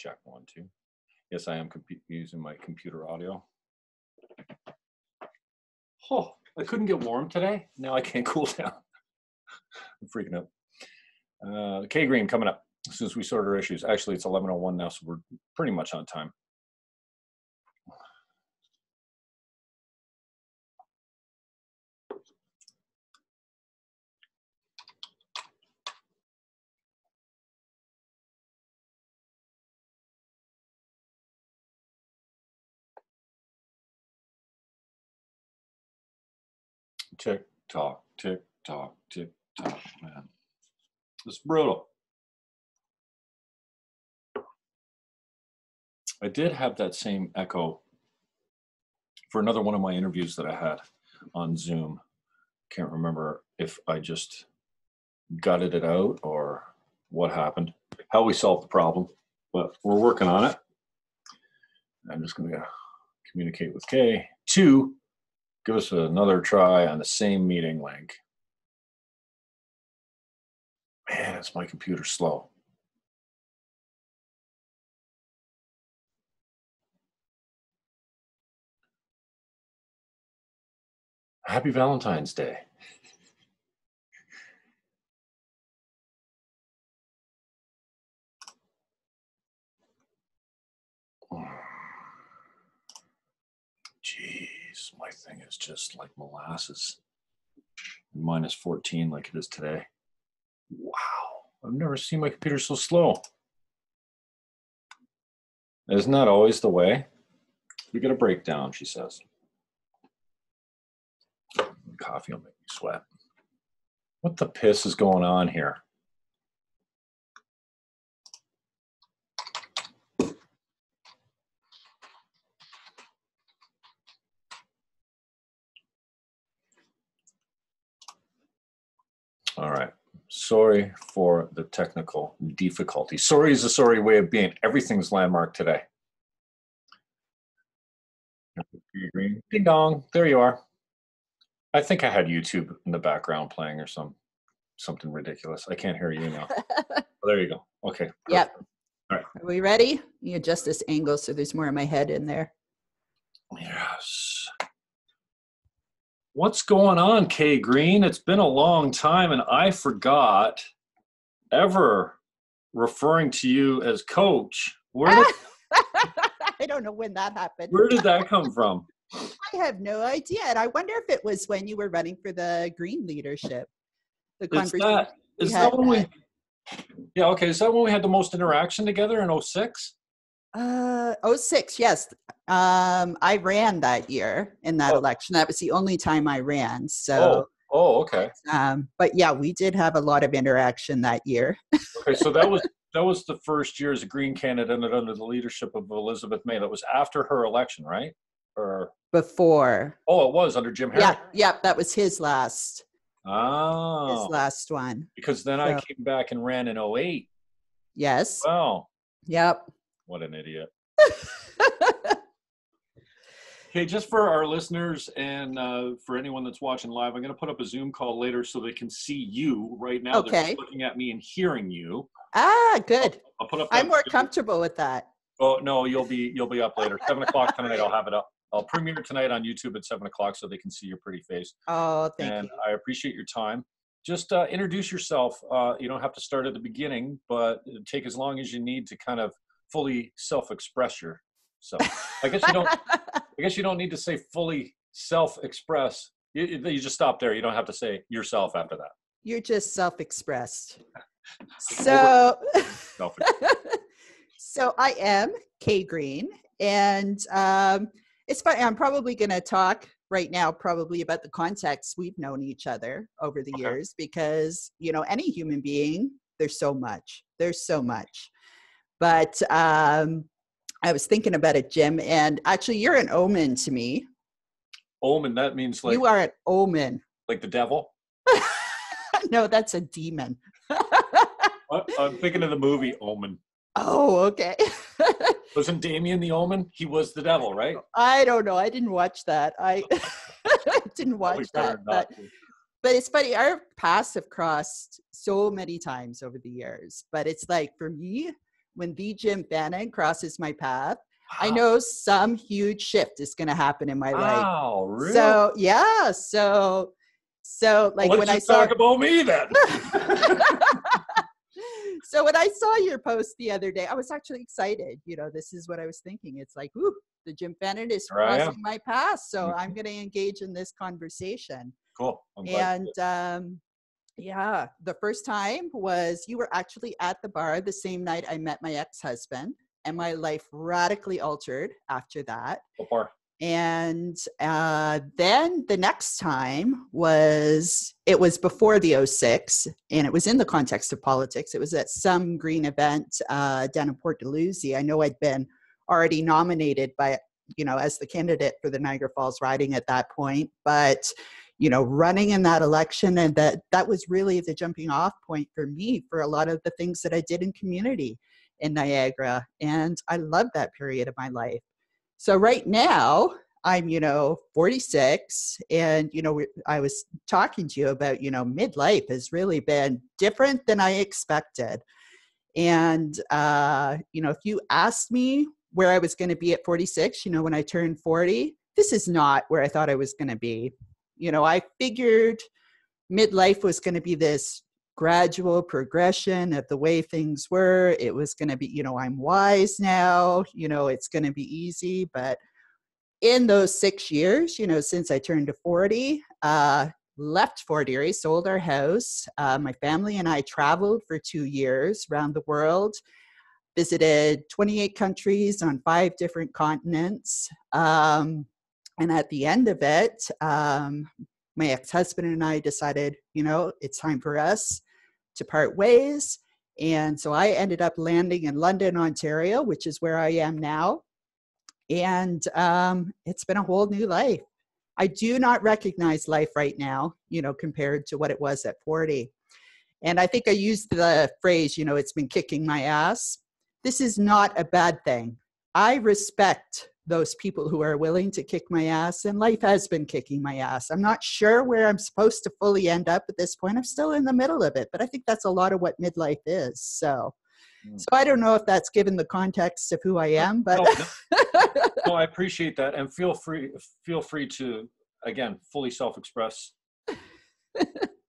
Check one, two. Yes, I am using my computer audio. Oh, I couldn't get warm today. Now I can't cool down. I'm freaking out. Uh, Kay Green coming up as soon as we sort our issues. Actually, it's 11:01 now, so we're pretty much on time. Tick tock, tick tock, tick tock, man. It's brutal. I did have that same echo for another one of my interviews that I had on Zoom. Can't remember if I just gutted it out or what happened, how we solved the problem, but we're working on it. I'm just going to communicate with Kay. Two, give us another try on the same meeting link. Man, it's my computer slow. Happy Valentine's Day. Hmm. My thing is just like molasses. Minus 14 like it is today. Wow, I've never seen my computer so slow. Isn't that always the way? We get a breakdown, she says. Coffee will make me sweat. What the piss is going on here? All right. Sorry for the technical difficulty. Sorry is a sorry way of being. Everything's landmark today. Ding dong. There you are. I think I had YouTube in the background playing or some something ridiculous. I can't hear you now. oh, there you go. Okay. perfect. Yep. All right. Are we ready? You adjust this angle so there's more of my head in there. Yes. What's going on, Kay Green? It's been a long time and I forgot ever referring to you as coach. Where did, I don't know when that happened. where did that come from? I have no idea. And I wonder if it was when you were running for the green leadership. The Is conversation. that we that when we. Yeah, okay. Is that when we had the most interaction together in 06? Uh, 06, yes. Um, I ran that year in that Oh. election. That was the only time I ran. So, Oh, oh, okay. um, but yeah, we did have a lot of interaction that year. Okay, so that was that was the first year as a Green candidate under the leadership of Elizabeth May. That was after her election, right? Or Before, oh, it was under Jim Harris. yeah, yeah, that was his last, his Oh, last one. because then I came back and ran in 08. Yes, Wow, yep. what an idiot. Okay, just for our listeners and uh, for anyone that's watching live, I'm going to put up a Zoom call later so they can see you right now. They're Okay. looking at me and hearing you. ah, good. I'll put up. I'm more Zoom- comfortable with that. Oh no, you'll be you'll be up later. Seven o'clock tonight. I'll have it up. I'll premiere tonight on YouTube at seven o'clock so they can see your pretty face. Oh, thank and you. And I appreciate your time. Just uh, introduce yourself. Uh, you don't have to start at the beginning, but take as long as you need to kind of fully self-express yourself. So I guess you don't. I guess you don't need to say fully self-express. You, you just stop there. You don't have to say yourself after that. You're just self-expressed. So, so I am Kay Green, and um, it's funny. I'm probably going to talk right now, probably about the context we've known each other over the Okay. years, because you know, any human being, there's so much. There's so much. But um, I was thinking about it, Jim, and actually, you're an omen to me. Omen. That means like you are an omen. like the devil. no, that's a demon. I'm thinking of the movie Omen. oh, okay. Wasn't Damien the Omen? He was the devil, right? I don't know. I didn't watch that. I didn't watch that. But, but it's funny. Our paths have crossed so many times over the years. But it's like for me, when the Jim Fannon crosses my path, I know some huge shift is going to happen in my life. Wow, really? So yeah, so so like Let's when I saw talk about me then. so when I saw your post the other day, I was actually excited. You know, this is what I was thinking. It's like, ooh, the Jim Fannon is Here crossing my path, so. I'm going to engage in this conversation. cool. And um, yeah, the first time was you were actually at the bar the same night I met my ex-husband, and my life radically altered after that. Far. And uh, then the next time was it was before the 06, and it was in the context of politics. It was at some green event uh, down in Port Dalhousie. I know I'd been already nominated by you know as the candidate for the Niagara Falls riding at that point, but you know running in that election and that that was really the jumping off point for me for a lot of the things that I did in community in Niagara, and I loved that period of my life. So right now, I'm, you know, 46, and you know, I was talking to you about, you know, midlife has really been different than I expected. And uh, you know, if you asked me where I was going to be at 46, you know, when I turned 40, this is not where I thought I was going to be. You know, I figured midlife was going to be this gradual progression of the way things were. It was going to be, you know, I'm wise now, you know, it's going to be easy. But in those six years, you know, since I turned to 40, uh, left Fort Erie, sold our house. Uh, my family and I traveled for two years around the world, visited 28 countries on five different continents. Um, and at the end of it, um, my ex husband and I decided, you know, it's time for us to part ways. And so I ended up landing in London, Ontario, which is where I am now. And um, it's been a whole new life. I do not recognize life right now, you know, compared to what it was at 40. And I think I used the phrase, you know, it's been kicking my ass. This is not a bad thing. I respect those people who are willing to kick my ass, and life has been kicking my ass. I'm not sure where I'm supposed to fully end up at this point. I'm still in the middle of it, but I think that's a lot of what midlife is. So, Mm. so I don't know if that's given the context of who I am, but No, no, no, I appreciate that, and feel free feel free to again fully self-express. I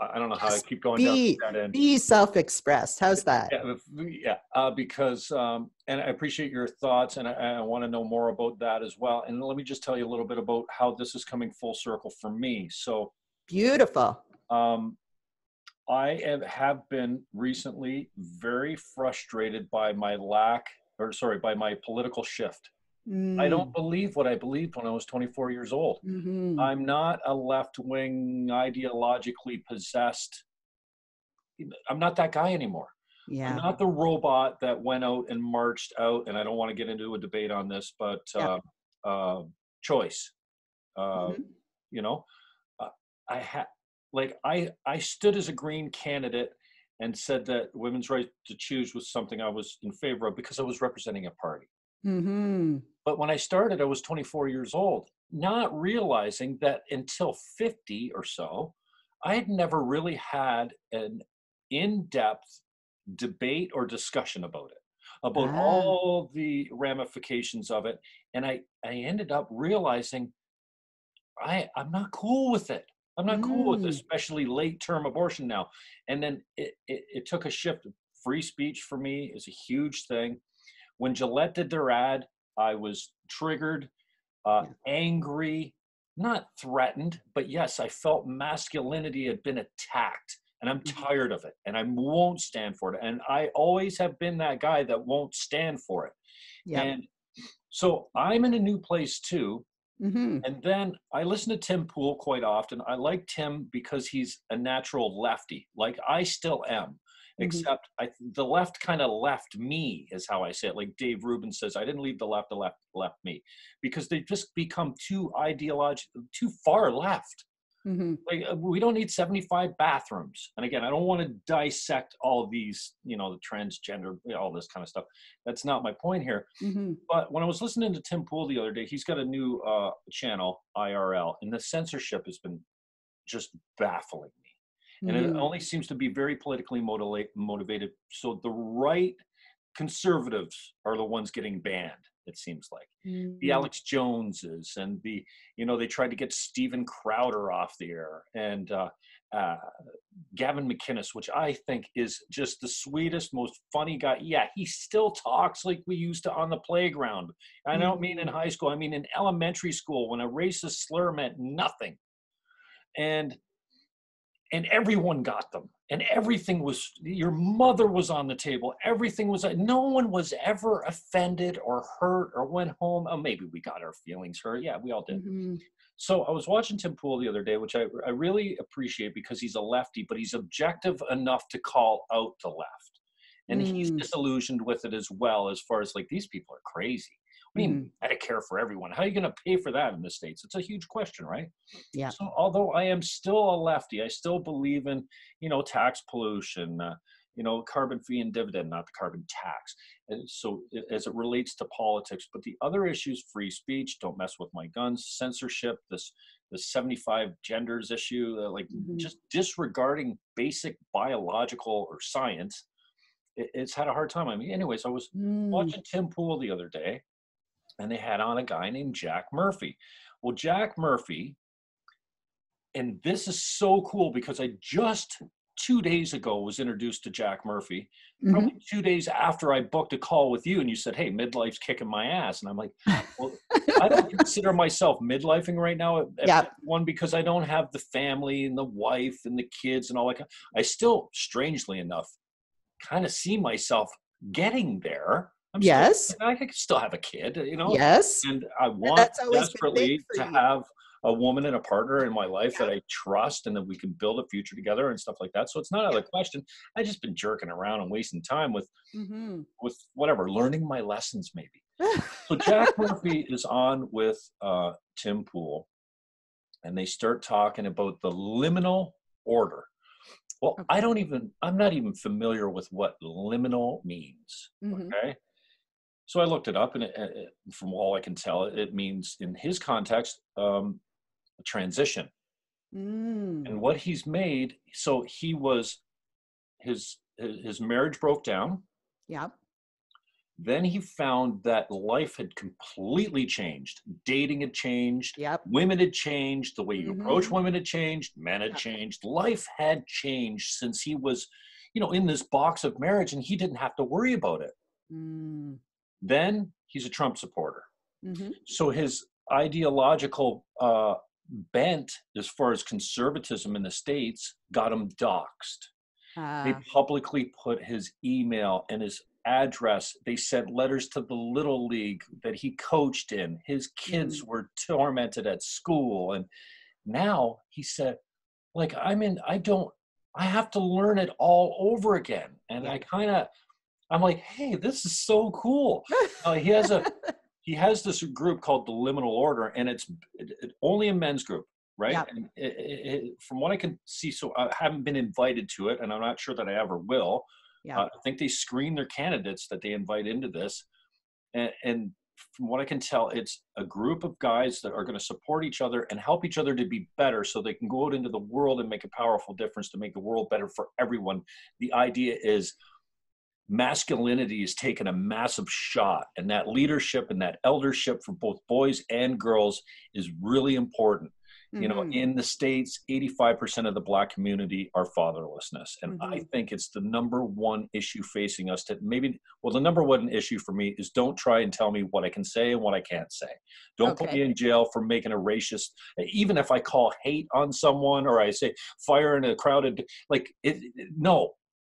I don't know how I keep going be- down that end. be self-expressed. How's that? Yeah, yeah, uh, because um, and I appreciate your thoughts, and I, I want to know more about that as well. And let me just tell you a little bit about how this is coming full circle for me. So, Beautiful. um, I have, have been recently very frustrated by my lack, or sorry, by my political shift. I don't believe what I believed when I was 24 years old. Mhm. I'm not a left wing, ideologically possessed. I'm not that guy anymore. I'm Yeah. not the robot that went out and marched out. And I don't want to get into a debate on this, but Yeah. uh, uh, choice. Uh, Mhm. You know, uh, I had like I I stood as a Green candidate and said that women's right to choose was something I was in favor of because I was representing a party. Mhm. But when I started, I was 24 years old, not realizing that until 50 or so, I had never really had an in depth debate or discussion about it, about Ah. all the ramifications of it. And I, I ended up realizing I, I'm not cool with it. I'm not cool with Mm. especially late term abortion now. And then it, it, it took a shift. Free speech for me is a huge thing. When Gillette did their ad, I was triggered, uh, angry, not threatened, but yes, I felt masculinity had been attacked. And I'm Mhm. tired of it. And I won't stand for it. And I always have been that guy that won't stand for it. Yeah. And so I'm in a new place too. Mhm. And then I listen to Tim Pool quite often. I like Tim because he's a natural lefty, like I still am. Mhm. Except I, the left kind of left me, is how I say it. Like Dave Rubin says, I didn't leave the left, the left left me, because they've just become too ideological, too far left. Mhm. Like uh, we don't need 75 bathrooms. And again, I don't want to dissect all these, you know, the transgender, all this kind of stuff. That's not my point here Mhm. but when I was listening to Tim Pool the other day, he's got a new uh, channel, IRL, and the censorship has been just baffling And it Mhm. only seems to be very politically motivate, motivated. So the right conservatives are the ones getting banned. It seems like the Mm. Alex Joneses and the you know they tried to get Steven Crowder off the air and uh, uh, Gavin McInnes, which I think is just the sweetest, most funny guy. Yeah, he still talks like we used to on the playground. I don't mean in Mhm. high school. I mean in elementary school when a racist slur meant nothing, and and everyone got them and everything was your mother was on the table everything was no one was ever offended or hurt or went home. Oh maybe we got our feelings hurt. Yeah we all did. Mhm. so i was watching tim pool the other day which i, I really appreciate because he's a lefty but he's objective enough to call out the left. And he's Mm. disillusioned with it as well as far as like these people are crazy I mean, Medicare for everyone. How are you going to pay for that in the States? It's a huge question, right? Yeah. So, although I am still a lefty, I still believe in, you know, tax pollution, uh, you know, carbon fee and dividend, not the carbon tax. And so, as it relates to politics, but the other issues, free speech, don't mess with my guns, censorship, this the 75 genders issue, uh, like Mhm. just disregarding basic biological or science, it, it's had a hard time. I mean, anyways, I was Mm. watching Tim Pool the other day, and they had on a guy named Jack Murphy. Well, Jack Murphy, and this is so cool because I just two days ago was introduced to Jack Murphy. Mhm. Probably two days after I booked a call with you, and you said, "Hey, midlife's kicking my ass," and I'm like, "Well, I don't consider myself midlifing right now at, Yep. one because I don't have the family and the wife and the kids and all that. kind- I still, strangely enough, kind of see myself getting there. I'm still- Yes. I could still have a kid, you know. Yes. And I want that's always been desperately to have a woman and a partner in my life Yeah. that I trust and that we can build a future together and stuff like that. So it's not out Yeah. of the question. I just been jerking around and wasting time with hmm with whatever, learning my lessons maybe. So Jack Murphy is on with uh, Tim Pool, and they start talking about the liminal order. Well, I don't even, I'm not even familiar with what liminal means. Mhm. Okay. So I looked it up, and it, it, from all I can tell, it means in his context, um, a transition. Mm. And what he's made, so he was, his his marriage broke down. Yep. Then he found that life had completely changed. Dating had changed. Yep. Women had changed. The way you approach Mhm. women had changed. Men had Yeah. changed. Life had changed since he was, you know, in this box of marriage, and he didn't have to worry about it. Mm. Then he's a Trump supporter. hmm So his ideological uh, bent, as far as conservatism in the states, got him doxxed. They Uh, publicly put his email and his address. They sent letters to the little league that he coached in. His kids were tormented at school, and now he said, "Like I'm in. I don't. I have to learn it all over again." And I kind of, I'm like, "Hey, this is so cool." Uh, he has a he has this group called the Liminal Order, and it's it, it, only a men's group, right? Yep. And it, from what I can see, so I haven't been invited to it, and I'm not sure that I ever will. yeah. Uh, I think they screen their candidates that they invite into this, and, and from what I can tell, it's a group of guys that are going to support each other and help each other to be better, so they can go out into the world and make a powerful difference to make the world better for everyone. The idea is masculinity has taken a massive shot and that leadership and that eldership for both boys and girls is really important you know Mhm. in the states 85% of the black community are fatherlessness and i Mhm. think it's the number one issue facing us to maybe well the number one issue for me is don't try and tell me what i can say and what i can't say don't put me in jail for making a racist even if i call hate on someone or i say fire in a crowded like it, it- no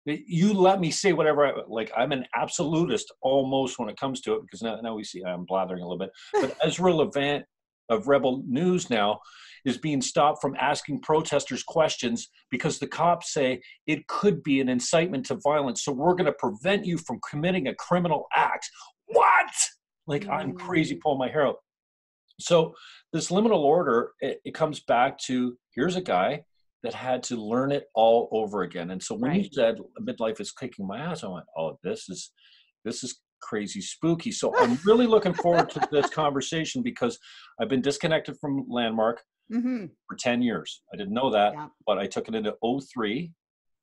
you let me say whatever I like. I'm an absolutist almost when it comes to it because now, now we see I'm blathering a little bit. But Ezra Levant of Rebel News now is being stopped from asking protesters questions because the cops say it could be an incitement to violence. So we're going to prevent you from committing a criminal act. What? Like I'm crazy Mm. pulling my hair out. So this liminal order, it, it comes back to here's a guy that had to learn it all over again. And so when you said midlife is kicking my ass, I went, oh, this is this is crazy spooky. So I'm really looking forward to this conversation because I've been disconnected from Landmark hmm for 10 years. I didn't know that, Yeah. but I took it into 03.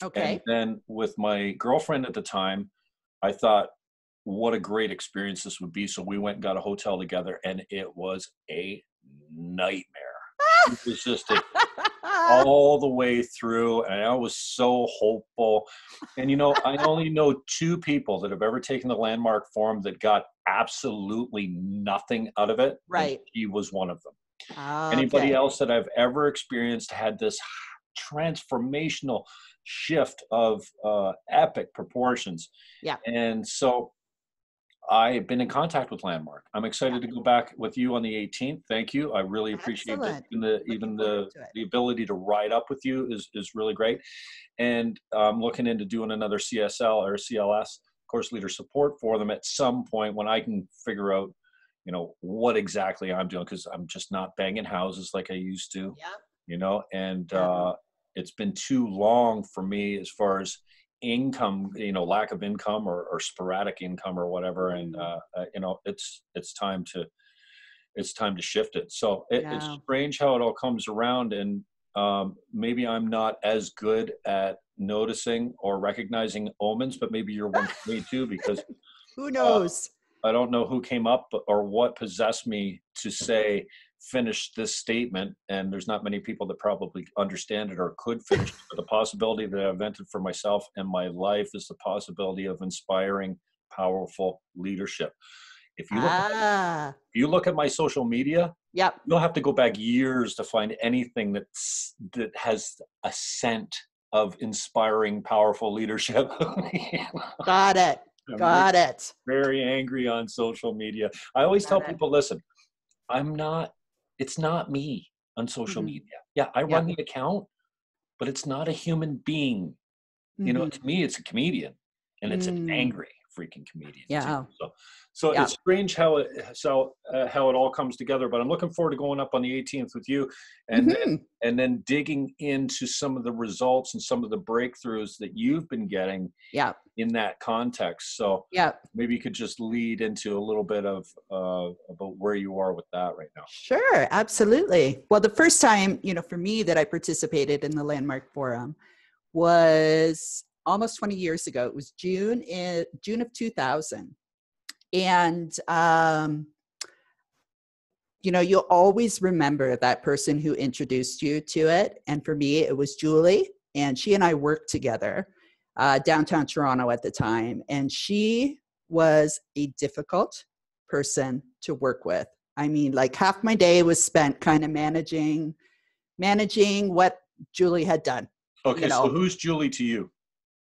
Okay. And then with my girlfriend at the time, I thought, what a great experience this would be. So we went and got a hotel together, and it was a nightmare. it was just a, all the way through, and I was so hopeful. And you know, I only know two people that have ever taken the landmark forum that got absolutely nothing out of it. Right. He was one of them. Okay. Anybody else that I've ever experienced had this transformational shift of uh, epic proportions. Yeah. And so I've been in contact with Landmark. I'm excited to go back with you on the 18th. Thank you. I really appreciate it. Even the even the forward to it. the ability to ride up with you is is really great. And I'm looking into doing another CSL or CLS course leader support for them at some point when I can figure out, you know, what exactly I'm doing because I'm just not banging houses like I used to Yeah. you know and Yeah. uh it's been too long for me as far as income you know lack of income or, or sporadic income or whatever and Mm. uh, uh you know it's it's time to it's time to shift it so it, it's strange how it all comes around and um maybe i'm not as good at noticing or recognizing omens but maybe you're one for me too because Who knows? I don't know who came up or what possessed me to say finish this statement and there's not many people that probably understand it or could finish it but the possibility that i've invented for myself and my life is the possibility of inspiring powerful leadership if you look, ah. if you look at my social media Yep. you'll have to go back years to find anything that's that has a scent of inspiring powerful leadership Got it. I'm Got it. very angry on social media. I always tell it. people, listen, I'm not, it's not me on social Mhm. media. Yeah, I Yeah. run the account, but it's not a human being. You know, Mhm. to me, it's a comedian and it's an Mm. angry freaking comedian. too. Yeah. So, so Yeah. it's strange how it, so, uh, how it all comes together, but I'm looking forward to going up on the 18th with you and then Mhm. and then digging into some of the results and some of the breakthroughs that you've been getting Yeah. in that context. So Yeah. maybe you could just lead into a little bit of uh, about where you are with that right now. Sure, absolutely. Well, the first time, you know, for me that I participated in the Landmark Forum was almost 20 years ago. It was June in June of 2000. And um you know, you'll always remember that person who introduced you to it. And for me, it was Julie, and she and I worked together uh, downtown Toronto at the time. And she was a difficult person to work with. I mean, like half my day was spent kind of managing, managing what Julie had done. Okay, know. so who's Julie to you?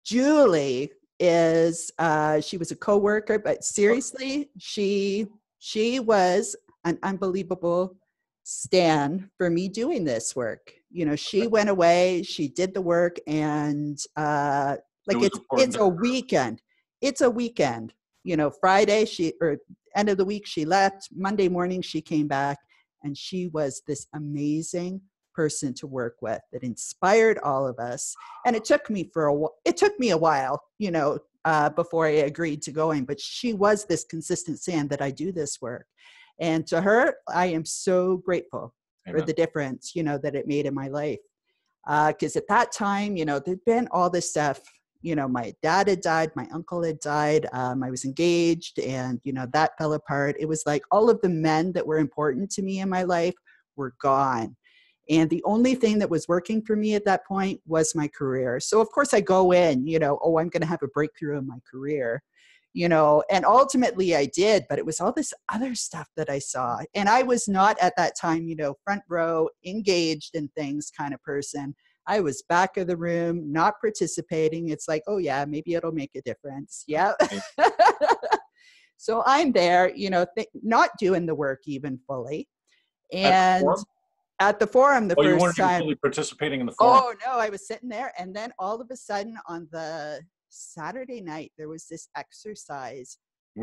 Julie is uh, she was a coworker, but seriously, she she was an unbelievable stand for me doing this work. You know, she went away, she did the work, and uh, like was it's it's a weekend. It's a weekend. You know, Friday she or end of the week she left. Monday morning she came back, and she was this amazing person to work with that inspired all of us and it took me for a wh- it took me a while you know uh, before i agreed to going but she was this consistent sand that i do this work and to her i am so grateful for the difference you know that it made in my life because at that time you know there'd been all this stuff you know my dad had died my uncle had died um, i was engaged and you know that fell apart it was like all of the men that were important to me in my life were gone and the only thing that was working for me at that point was my career. So, of course, I go in, you know, oh, I'm going to have a breakthrough in my career, you know, and ultimately I did, but it was all this other stuff that I saw. And I was not at that time, you know, front row, engaged in things kind of person. I was back of the room, not participating. It's like, oh, yeah, maybe it'll make a difference. Yeah. so I'm there, you know, th- not doing the work even fully. And? At the forum the Oh, you weren't time. fully participating in the forum. Oh no, I was sitting there, and then all of a sudden on the Saturday night there was this exercise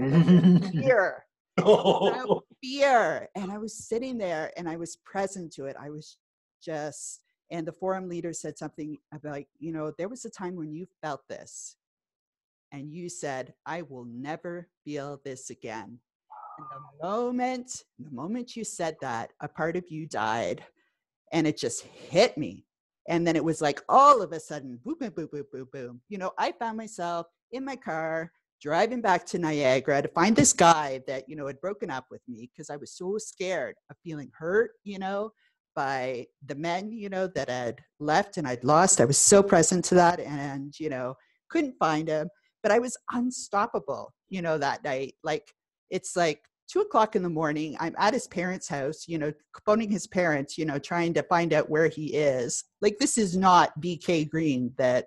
fear, Oh. fear, and I was sitting there and I was present to it. I was just, and the forum leader said something about, you know, there was a time when you felt this, and you said, "I will never feel this again." And the moment, the moment you said that, a part of you died, and it just hit me. And then it was like all of a sudden, boom, boom, boom, boom, boom, boom. You know, I found myself in my car driving back to Niagara to find this guy that, you know, had broken up with me because I was so scared of feeling hurt, you know, by the men, you know, that had left and I'd lost. I was so present to that and, you know, couldn't find him. But I was unstoppable, you know, that night. Like it's like two o'clock in the morning. I'm at his parents' house, you know, phoning his parents, you know, trying to find out where he is. Like this is not BK Green that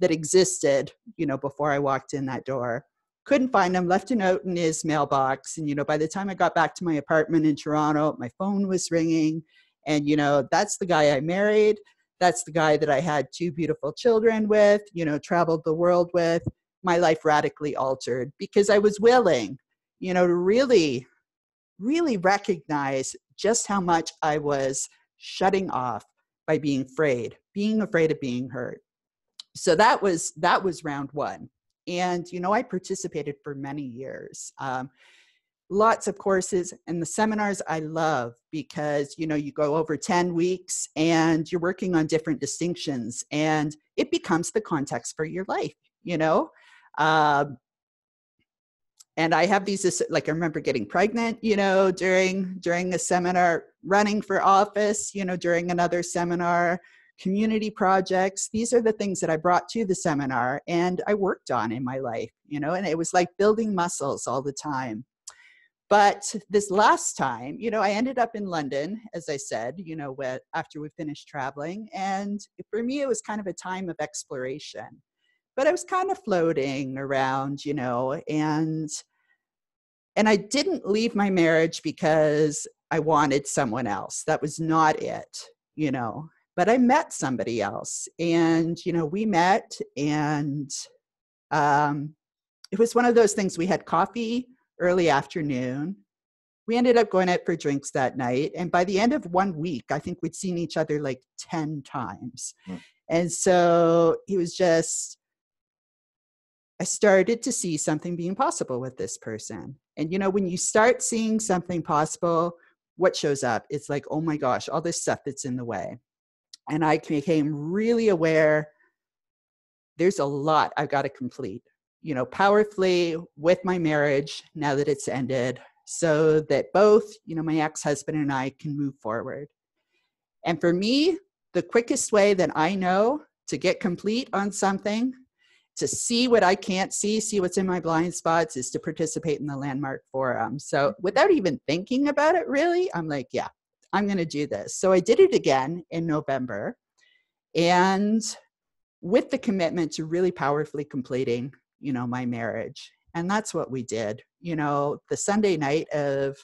that existed, you know, before I walked in that door. Couldn't find him, left a note in his mailbox. And, you know, by the time I got back to my apartment in Toronto, my phone was ringing. And, you know, that's the guy I married. That's the guy that I had two beautiful children with, you know, traveled the world with. My life radically altered because I was willing, you know, to really, really recognize just how much I was shutting off by being afraid, being afraid of being hurt. So that was that was round one. And you know i participated for many years um, lots of courses and the seminars i love because you know you go over 10 weeks and you're working on different distinctions and it becomes the context for your life you know? Um, and i have these like i remember getting pregnant you know during during a seminar running for office you know during another seminar community projects. These are the things that I brought to the seminar and I worked on in my life, you know, and it was like building muscles all the time. But this last time, you know, I ended up in London, as I said, you know, after we finished traveling. And for me, it was kind of a time of exploration. But I was kind of floating around, you know, and and I didn't leave my marriage because I wanted someone else. That was not it, you know but I met somebody else, and you know, we met, and um, it was one of those things. We had coffee early afternoon. We ended up going out for drinks that night, and by the end of one week, I think we'd seen each other like ten times, mm. and so he was just. I started to see something being possible with this person. And you know, when you start seeing something possible, what shows up? It's like, oh my gosh, all this stuff that's in the way and I became really aware there's a lot I've got to complete, you know, powerfully with my marriage now that it's ended, so that both, you know, my ex husband and I can move forward. And for me, the quickest way that I know to get complete on something, to see what I can't see, see what's in my blind spots, is to participate in the Landmark Forum. So mm-hmm. without even thinking about it, really, I'm like, yeah, I'm going to do this. So I did it again in November. And with the commitment to really powerfully completing, you know, my marriage. And that's what we did. You know, the Sunday night of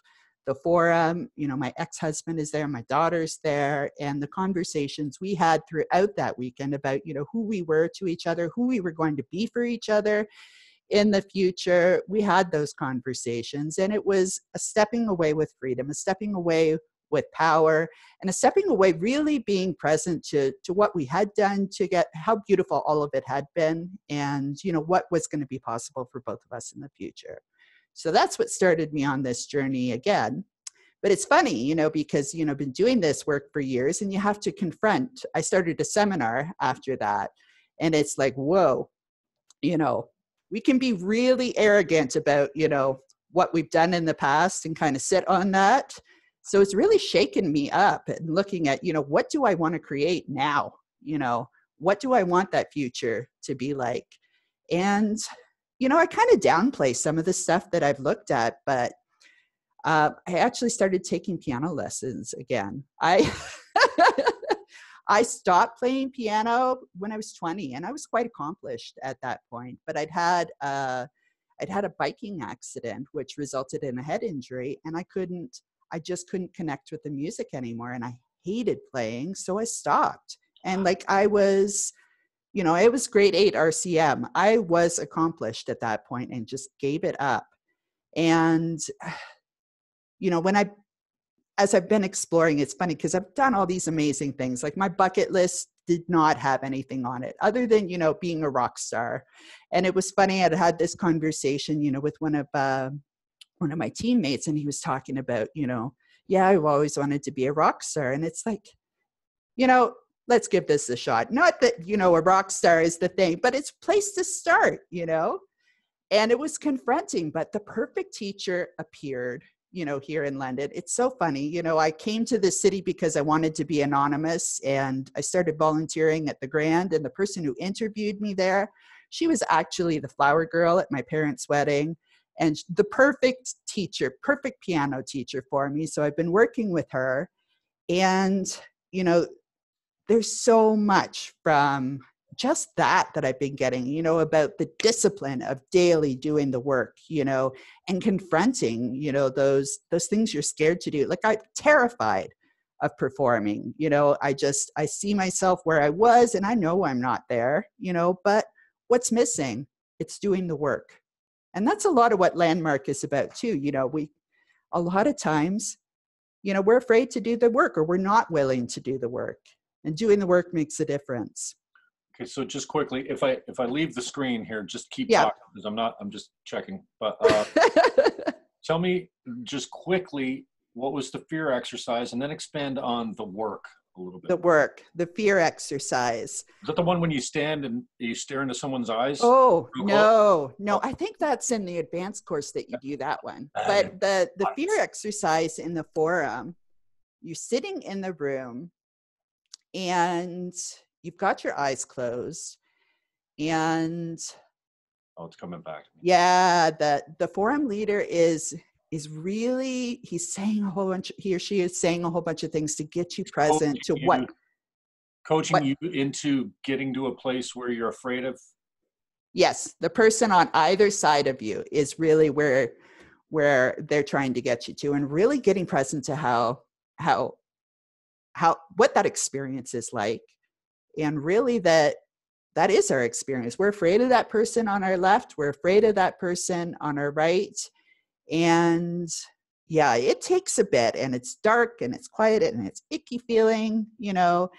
the forum, you know, my ex husband is there, my daughter's there, and the conversations we had throughout that weekend about, you know, who we were to each other, who we were going to be for each other in the future. We had those conversations, and it was a stepping away with freedom, a stepping away with power and a stepping away really being present to to what we had done to get how beautiful all of it had been and you know what was going to be possible for both of us in the future so that's what started me on this journey again. But it's funny you know because you know been doing this work for years and you have to confront i started a seminar after that and it's like whoa you know we can be really arrogant about you know what we've done in the past and kind of sit on that. So it's really shaken me up and looking at you know what do i want to create now? You know what do i want that future to be like? And you know i kind of downplay some of the stuff that i've looked at but uh, i actually started taking piano lessons again i i stopped playing piano when i was 20 and i was quite accomplished at that point but i'd had uh, i'd had a biking accident which resulted in a head injury and i couldn't I just couldn't connect with the music anymore and I hated playing. So I stopped. And like I was, you know, it was grade eight RCM. I was accomplished at that point and just gave it up. And, you know, when I, as I've been exploring, it's funny because I've done all these amazing things. Like my bucket list did not have anything on it other than, you know, being a rock star. And it was funny, I'd had this conversation, you know, with one of, uh, one of my teammates and he was talking about, you know, yeah, I've always wanted to be a rock star. And it's like, you know, let's give this a shot. Not that, you know, a rock star is the thing, but it's place to start, you know? and it was confronting, but the perfect teacher appeared, you know, here in London. It's so funny. You know, I came to the city because I wanted to be anonymous and I started volunteering at the Grand. And the person who interviewed me there, she was actually the flower girl at my parents' wedding and the perfect teacher, perfect piano teacher for me. So I've been working with her. And, you know, there's so much from just that that I've been getting, you know, about the discipline of daily doing the work, you know, and confronting, you know, those those things you're scared to do. Like I'm terrified of performing, you know, I just I see myself where I was and I know I'm not there, you know, but what's missing? It's doing the work. And that's a lot of what landmark is about too, you know, we a lot of times, you know, we're afraid to do the work or we're not willing to do the work. And doing the work makes a difference. Okay, so just quickly, if I if I leave the screen here, just keep Yeah. talking because I'm not. I'm just checking. But uh, tell me just quickly what was the fear exercise, and then expand on the work a little bit. the work, the fear exercise. Is that the one when you stand and you stare into someone's eyes? Oh no, no! I think that's in the advanced course that you do that one. Uh, But the the fear exercise in the forum, you're sitting in the room, and you've got your eyes closed, and Oh, it's coming back. yeah, the the forum leader is is really he's saying a whole bunch. He or she is saying a whole bunch of things to get you present to Coaching what Coaching what- you into getting to a place where you're afraid of. yes the person on either side of you is really where where they're trying to get you to and really getting present to how how how what that experience is like and really that that is our experience we're afraid of that person on our left we're afraid of that person on our right and yeah it takes a bit and it's dark and it's quiet and it's icky feeling you know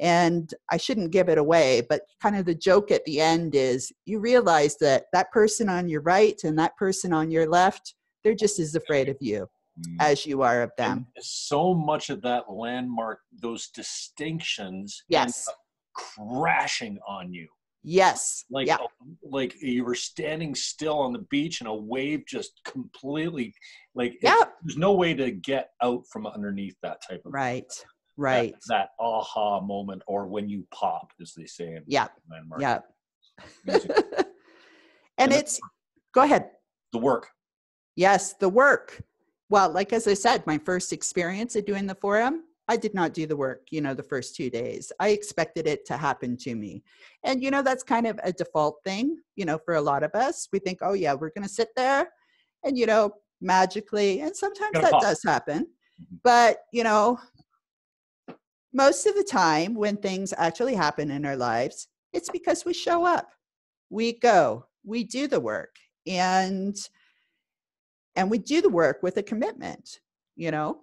and I shouldn't give it away, but kind of the joke at the end is you realize that that person on your right and that person on your left, they're just as afraid of you. Mm. as you are of And them. so much of that landmark, those distinctions, Yes. crashing on you. Yes. Like, yeah. like you were standing still on the beach and a wave just completely, like, Yep. there's no way to get out from underneath that type of Right. that- Right. that, aha moment, or when you pop, as they say in Yeah. landmark. Yeah. And And it's, go ahead. the work. Yes, the work. Well, like as I said, my first experience at doing the forum, I did not do the work, you know, the first two days. I expected it to happen to me. And, you know, that's kind of a default thing, you know, for a lot of us. We think, oh, yeah, we're going to sit there and, you know, magically, and sometimes that pop. does happen. Mhm. But, you know, most of the time when things actually happen in our lives, it's because we show up, we go, we do the work. And, and we do the work with a commitment you know?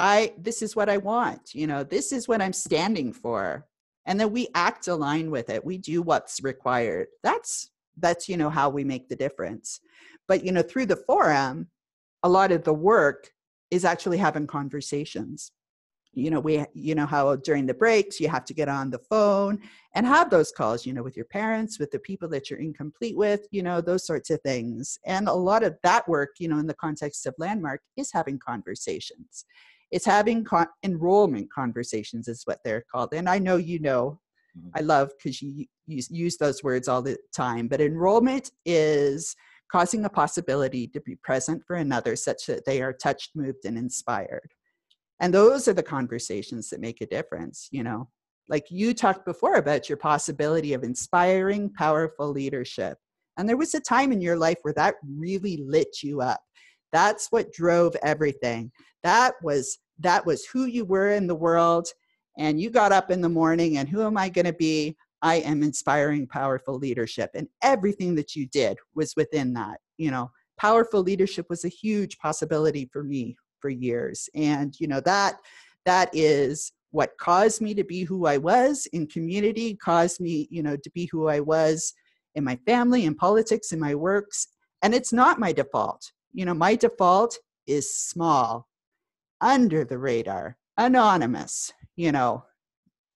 I this is what i want you know? This is what i'm standing for. And then we act aligned with it. We do what's required. That's that's you know how we make the difference. But you know through the forum a lot of the work is actually having conversations you know we you know how during the breaks you have to get on the phone and have those calls you know with your parents with the people that you're incomplete with you know those sorts of things. And a lot of that work you know in the context of landmark is having conversations. It's having con- enrollment conversations is what they're called. And i know you know Mhm. i love because you use, use those words all the time but enrollment is causing a possibility to be present for another such that they are touched moved and inspired and those are the conversations that make a difference you know? Like you talked before about your possibility of inspiring powerful leadership and there was a time in your life where that really lit you up. That's what drove everything. That was that was who you were in the world and you got up in the morning and who am i going to be? I am inspiring powerful leadership and everything that you did was within that you know? Powerful leadership was a huge possibility for me for years. And you know that that is what caused me to be who i was in community caused me you know to be who i was in my family in politics in my works. And it's not my default. You know my default is small under the radar anonymous you know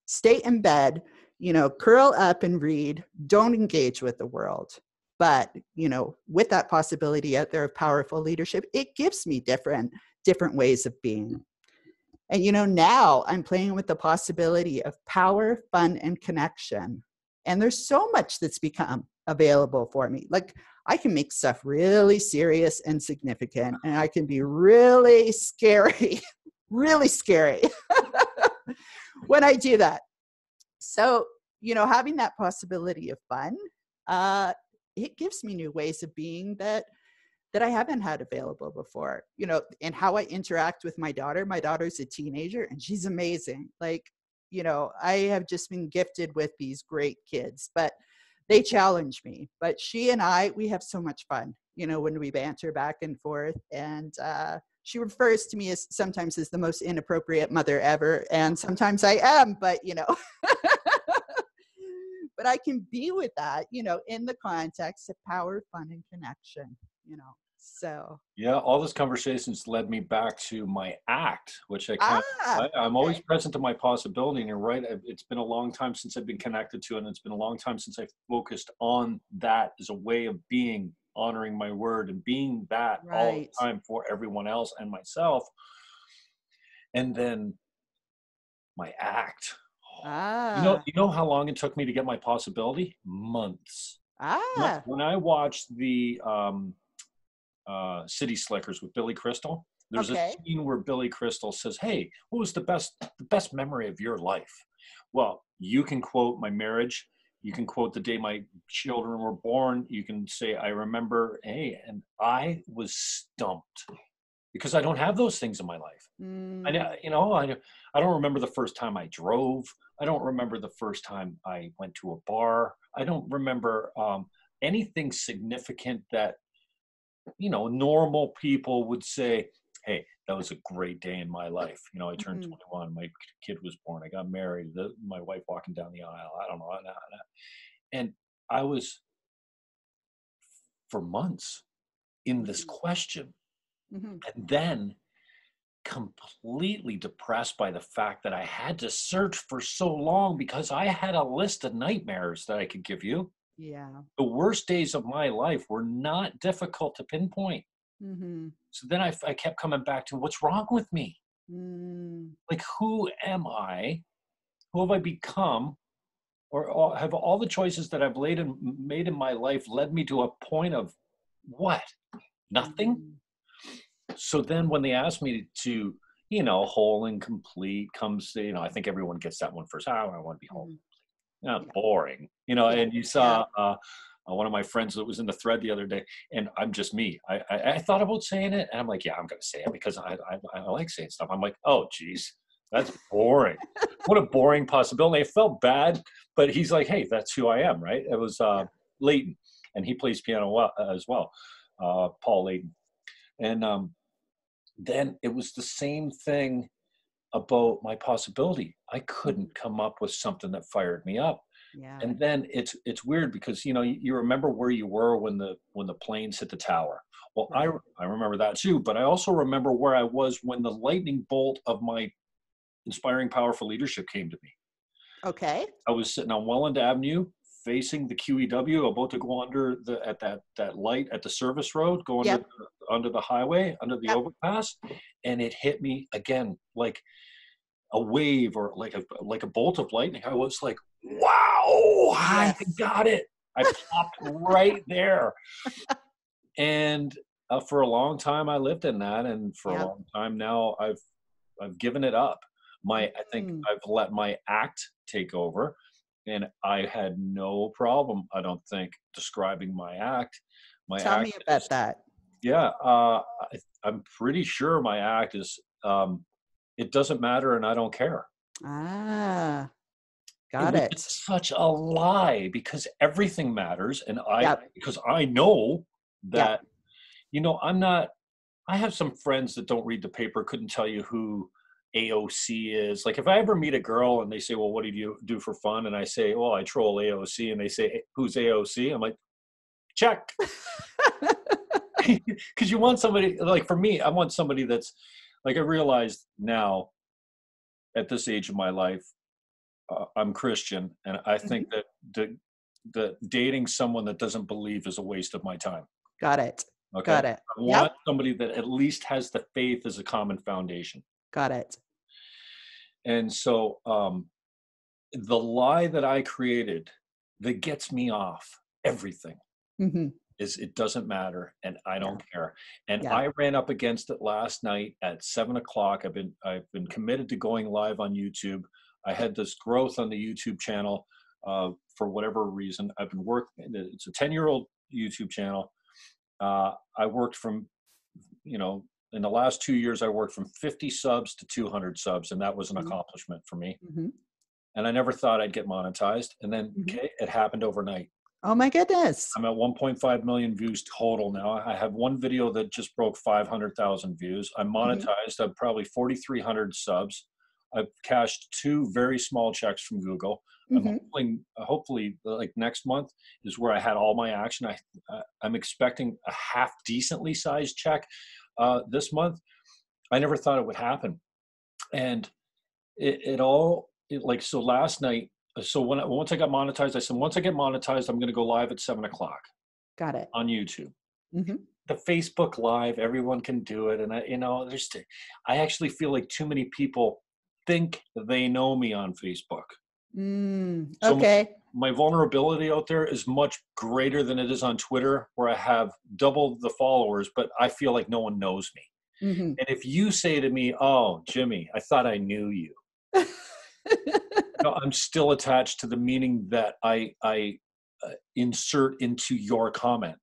stay in bed you know curl up and read don't engage with the world. But you know with that possibility out there of powerful leadership it gives me different different ways of being. And you know now i'm playing with the possibility of power fun and connection. And there's so much that's become available for me. Like i can make stuff really serious and significant and i can be really scary really scary when i do that. So you know having that possibility of fun uh it gives me new ways of being that that I haven't had available before. You know, and how I interact with my daughter. My daughter's a teenager and she's amazing. Like, you know, I have just been gifted with these great kids, but they challenge me. But she and I, we have so much fun, you know, when we banter back and forth. And uh, she refers to me as sometimes as the most inappropriate mother ever. And sometimes I am, but you know. but I can be with that, you know, in the context of power, fun, and connection, you know. So yeah, all this conversations led me back to my act, which I kind ah, I, am always okay. present to my possibility. And you're right, it's been a long time since I've been connected to it, and it's been a long time since I focused on that as a way of being, honoring my word, and being that all the time for everyone else and myself. And then my act. ah, You know, you know how long it took me to get my possibility? Months. When- ah, When I watched the um, uh, City Slickers with Billy Crystal, there's Okay. a scene where Billy Crystal says, "Hey, what was the best the best memory of your life?" Well, you can quote my marriage. You can quote the day my children were born. You can say, "I remember." Hey, and I was stumped because I don't have those things in my life. I mm, know, you know, I, I don't remember the first time I drove. I don't remember the first time I went to a bar. I don't remember um, anything significant that, you know, normal people would say, hey, that was a great day in my life. You know, I turned Mhm. 21, my kid was born, I got married, the, my wife walking down the aisle. I don't know. and- I was for months in this Mhm. question mhm. and then completely depressed by the fact that I had to search for so long because I had a list of nightmares that I could give you. Yeah, The worst days of my life were not difficult to pinpoint. hmm So then I, I kept coming back to what's wrong with me? mm, Like, who am I? Who have I become? Or all- have all the choices that I've laid in, made in my life led me to a point of what? Nothing? mhm. so then when they asked me to you know whole and complete comes you know i think everyone gets that one first oh, i want to be whole Mhm. Yeah, boring you know and you saw uh, uh, one of my friends that was in the thread the other day and i'm just me I, I i thought about saying it and i'm like yeah i'm gonna say it because i i, I like saying stuff. I'm like oh geez that's boring. What a boring possibility. I felt bad but he's like hey that's who i am right? It was uh leighton and he plays piano well, as well uh paul leighton and um then it was the same thing about my possibility. I couldn't come up with something that fired me up. yeah, And then it's it's weird because you know you, you remember where you were when the when the planes hit the tower. Well, I I remember that too, but I also remember where I was when the lightning bolt of my inspiring powerful leadership came to me. okay, I was sitting on Welland Avenue facing the QEW about to go under the at that that light at the service road going Yep. under, the, under the highway under the Yep. overpass and it hit me again like a wave or like a like a bolt of lightning I was like wow I got it I popped right there and uh, for a long time I lived in that and for Yep. a long time now I've I've given it up my I think Mm. I've let my act take over and I had no problem I don't think describing my act my tell act me about is- that. yeah uh, I, I'm pretty sure my act is um, it doesn't matter and I don't care Ah, got it. it. is such a lie because everything matters and I Yep. because I know Yep. that you know I'm not I have some friends that don't read the paper couldn't tell you who AOC is like if I ever meet a girl and they say well what do you do for fun and I say well I troll AOC and they say who's AOC I'm like check because you want somebody like for me i want somebody that's like i realized now at this age of my life uh, i'm christian and i think that the that dating someone that doesn't believe is a waste of my time. Got it. Okay. Got it. I want somebody that at least has the faith as a common foundation. Got it. And so um, the lie that I created that gets me off everything hmm is it doesn't matter and I don't care. And Yeah. I ran up against it last night at seven o'clock. I've been I've been committed to going live on YouTube. I had this growth on the YouTube channel uh, for whatever reason. I've been working. It's a ten year old YouTube channel. Uh, I worked from, you know, in the last two years, I worked from 50 subs to 200 subs, and that was an Mhm. accomplishment for me. hmm And I never thought I'd get monetized. And then, Mhm. okay, it happened overnight. Oh my goodness. I'm at 1.5 million views total now. I have one video that just broke 500,000 views. I'm Mm-hmm. monetized. I'm probably 4,300 subs. I've cashed two very small checks from Google. I'm Mhm. hoping, hopefully, like next month is where I had all my action. I, uh, I'm expecting a half decently sized check uh, this month. I never thought it would happen, and it, it all it, like so. Last night, so when I, once I got monetized, I said once I get monetized, I'm going to go live at seven o'clock Got it. on YouTube. hmm The Facebook Live, everyone can do it, and I, you know, there's. I actually feel like too many people think they know me on Facebook. Mm, So- okay. My vulnerability out there is much greater than it is on Twitter, where I have double the followers, but I feel like no one knows me. hmm And if you say to me, "Oh, Jimmy, I thought I knew you," no, I'm still attached to the meaning that I I uh, insert into your comment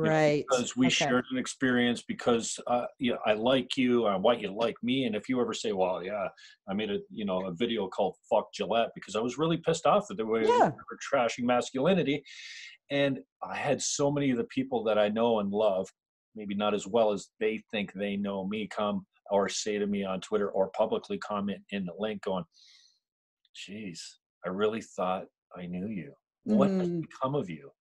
you know, right. because we Okay. shared an experience because uh, you know, I like you, I want you to like me, and if you ever say, "Well, yeah, I made a you know a video called "Fuck Gillette" because I was really pissed off that they were, Yeah. were trashing masculinity, and I had so many of the people that I know and love, maybe not as well as they think they know me, come or say to me on Twitter or publicly comment in the link, going, "Geez, I really thought I knew you. What has Mhm. become of you?"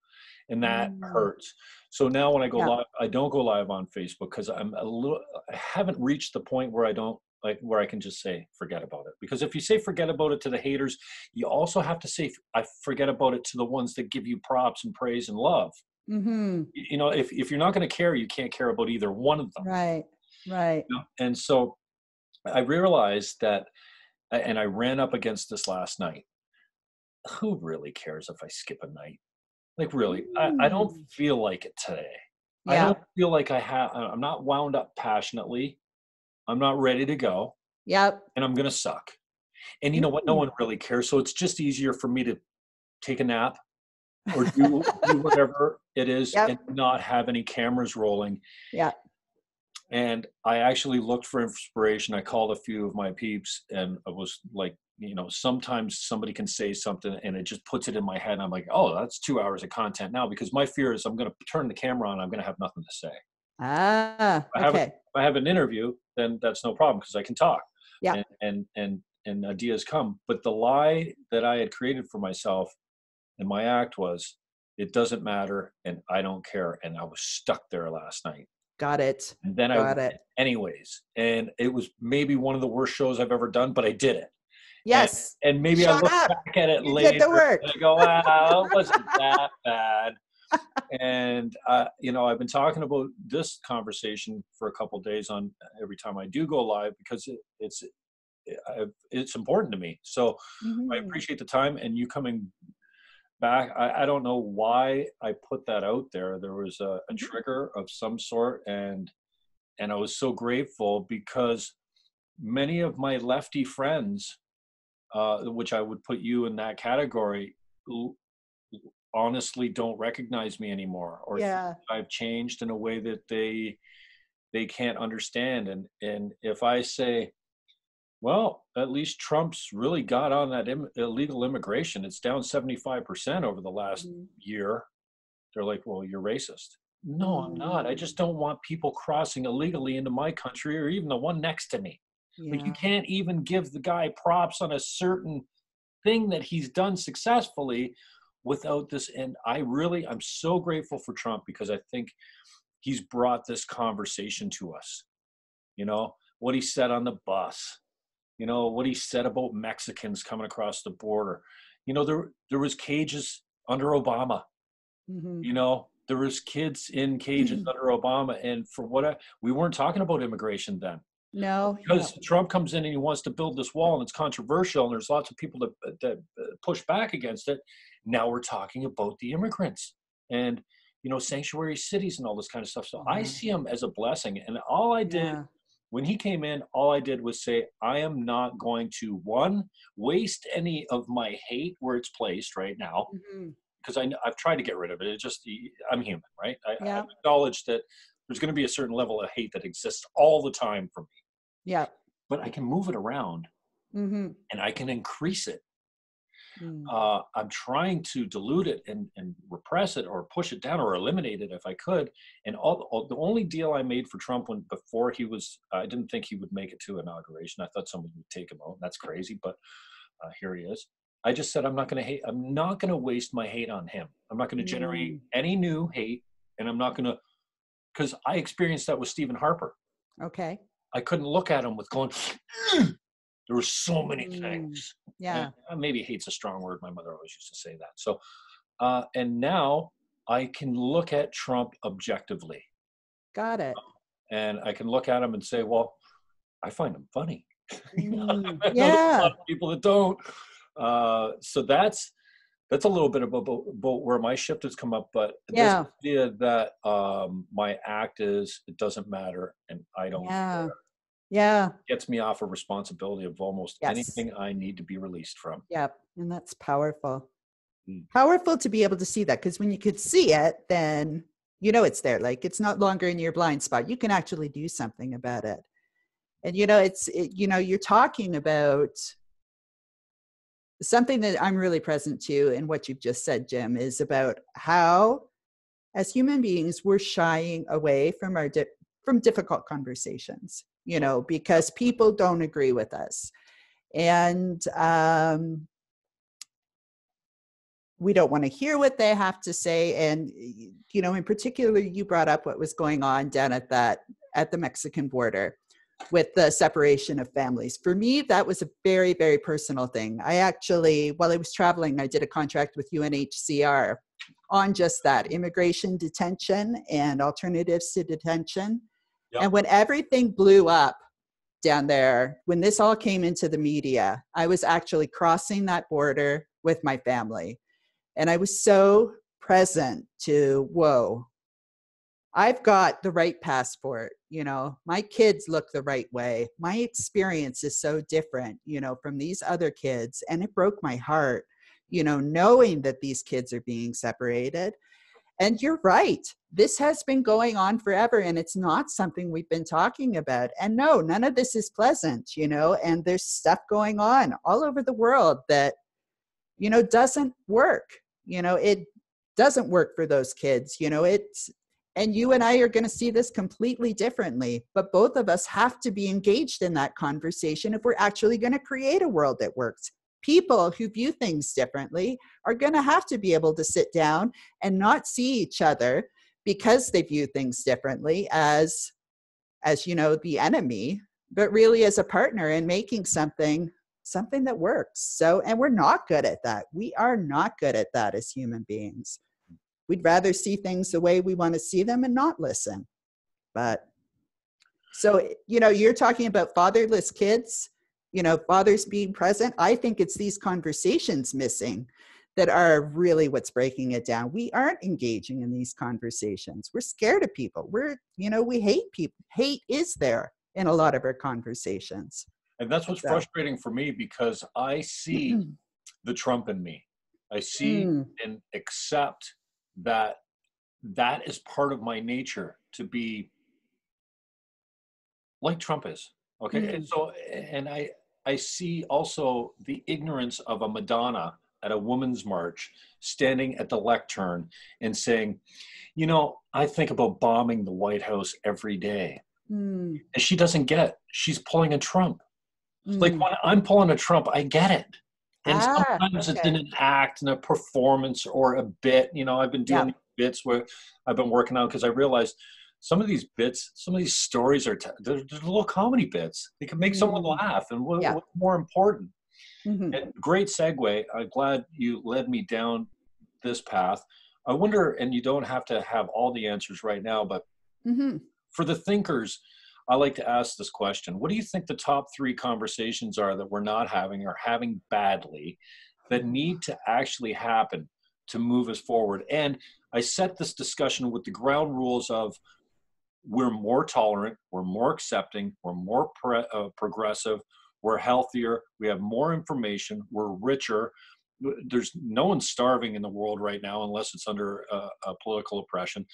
And that Mm. hurts. So now when I go Yeah. live, I don't go live on Facebook because I'm a little. I haven't reached the point where I don't like where I can just say forget about it. Because if you say forget about it to the haters, you also have to say I forget about it to the ones that give you props and praise and love. hmm You know, if if you're not going to care, you can't care about either one of them. Right. Right. you know? And so I realized that, and I ran up against this last night. Who really cares if I skip a night? Like really, I, I don't Mm. feel like it today. Yeah. I don't feel like I have. I'm not wound up passionately. I'm not ready to go, Yep. and I'm gonna suck. And you know what? No Mm. one really cares. So it's just easier for me to take a nap or do, do whatever it is Yep. and not have any cameras rolling. Yeah. And I actually looked for inspiration. I called a few of my peeps, and I was like, you know, sometimes somebody can say something and it just puts it in my head. And I'm like, oh, that's two hours of content now because my fear is I'm going to turn the camera on. I'm going to have nothing to say. Ah. I haven't- Okay. If I have an interview, then that's no problem because I can talk. Yeah. And, and and and ideas come. But the lie that I had created for myself and my act was, it doesn't matter and I don't care. And I was stuck there last night. Got it. And then I Got it. anyways. And it was maybe one of the worst shows I've ever done, but I did it. Yes. And maybe I look up. back at it You later did the work. and I go, wow, it wasn't that bad. And uh, you know, I've been talking about this conversation for a couple days on every time I do go live because it, it's I, it's important to me. So I Mhm. appreciate the time and you coming back. I, I don't know why I put that out there. There was a, a Mhm. trigger of some sort, and and I was so grateful because many of my lefty friends, uh, which I would put you in that category, honestly don't recognize me anymore, or Yeah. I've changed in a way that they they can't understand. And and if I say, well, at least Trump's really got on that Im- illegal immigration. It's down 75% over the last Mhm. year. They're like, well, you're racist. No, I'm not. I just don't want people crossing illegally into my country or even the one next to me. Like, you can't even give the guy props on a certain thing that he's done successfully without this. And I really, I'm so grateful for Trump because I think he's brought this conversation to us. You know, what he said on the bus, you know, what he said about Mexicans coming across the border. You know, there there was cages under Obama. Mhm. You know, there was kids in cages Mm-hmm. under Obama, and for what I, we weren't talking about immigration then No, because Trump comes in and he wants to build this wall, and it's controversial, and there's lots of people that that push back against it. Now we're talking about the immigrants and you know sanctuary cities and all this kind of stuff. So I Mhm. see him as a blessing, and all I did yeah. when he came in, all I did was say, I am not going to one waste any of my hate where it's placed right now Mhm. because I I've tried to get rid of it. It just I'm human, right? I, Yeah. I acknowledge that there's going to be a certain level of hate that exists all the time for me, Yeah. but I can move it around hmm and I can increase it. Mm. Uh, I'm trying to dilute it and, and repress it or push it down or eliminate it if I could. And all, all the only deal I made for Trump when before he was, I didn't think he would make it to inauguration. I thought somebody would take him out. That's crazy, but uh, here he is. I just said I'm not going to hate. I'm not going to waste my hate on him. I'm not going to generate Mm. any new hate, and I'm not going to because I experienced that with Stephen Harper. Okay. I couldn't look at him with going. there were so many Mm. things. Yeah. And, uh, maybe hate's a strong word. My mother always used to say that. So, uh, and now I can look at Trump objectively, Got it. and I can look at him and say, "Well, I find him funny." Mm, I know there's yeah. a lot of people that don't. Uh, so that's that's a little bit about, where my shift has come up. But Yeah. this idea that um, my act is it doesn't matter, and I don't Yeah. care, Yeah. gets me off of responsibility of almost Yes. anything I need to be released from. Yep. And that's powerful. Mm. Powerful to be able to see that because when you could see it, then you know it's there. Like it's not longer in your blind spot. You can actually do something about it. And you know, it's it, you know, you're talking about something that I'm really present to in what you've just said, Jim, is about how, as human beings, we're shying away from our di- from difficult conversations. You know, because people don't agree with us, and um, we don't want to hear what they have to say. And you know, in particular, you brought up what was going on down at that at the Mexican border with the separation of families. For me, that was a very, very personal thing. I actually, while I was traveling, I did a contract with UNHCR on just that immigration detention and alternatives to detention. Yep. And when everything blew up down there, when this all came into the media, I was actually crossing that border with my family. And I was so present to, whoa, I've got the right passport. You know, my kids look the right way. My experience is so different, you know, from these other kids. And it broke my heart, you know, knowing that these kids are being separated. And you're right. This has been going on forever and it's not something we've been talking about. And no, none of this is pleasant, you know, and there's stuff going on all over the world that, you know, doesn't work. You know, it doesn't work for those kids. You know, it's, and you and I are going to see this completely differently, but both of us have to be engaged in that conversation if we're actually going to create a world that works. People who view things differently are going to have to be able to sit down and not see each other because they view things differently as as you know the enemy but really as a partner in making something something that works. So and we're not good at that. We are not good at that as human beings we'd rather see things the way we want to see them and not listen. But so you know you're talking about fatherless kids you know fathers being present. I think it's these conversations missing that are really what's breaking it down. We aren't engaging in these conversations. We're scared of people. We're you know we hate people hate is there in a lot of our conversations. And that's what's So- frustrating for me because I see the Trump in me. I see Mm, and accept that that is part of my nature to be like Trump is. Okay. And Mm. so, and I, I see also the ignorance of a Madonna at a women's march standing at the lectern and saying, you know, I think about bombing the White House every day. mm, And she doesn't get, she's pulling a Trump. Like mm. when I'm pulling a Trump, I get it. And Ah, sometimes it's in an act and a performance or a bit. You know, I've been doing bits where I've been working on because I realized some of these bits, some of these stories are t- they're, they're little comedy bits. They can make someone Mm. laugh, and what, Yeah. what's more important? Mhm. And great segue. I'm glad you led me down this path. I wonder, and you don't have to have all the answers right now, but hmm for the thinkers, I like to ask this question What do you think the top three conversations are that we're not having or having badly that need to actually happen to move us forward? And I set this discussion with the ground rules of we're more tolerant, we're more accepting, we're more pre- uh, progressive, we're healthier, we have more information, we're richer. There's no one starving in the world right now unless it's under uh, a political oppression.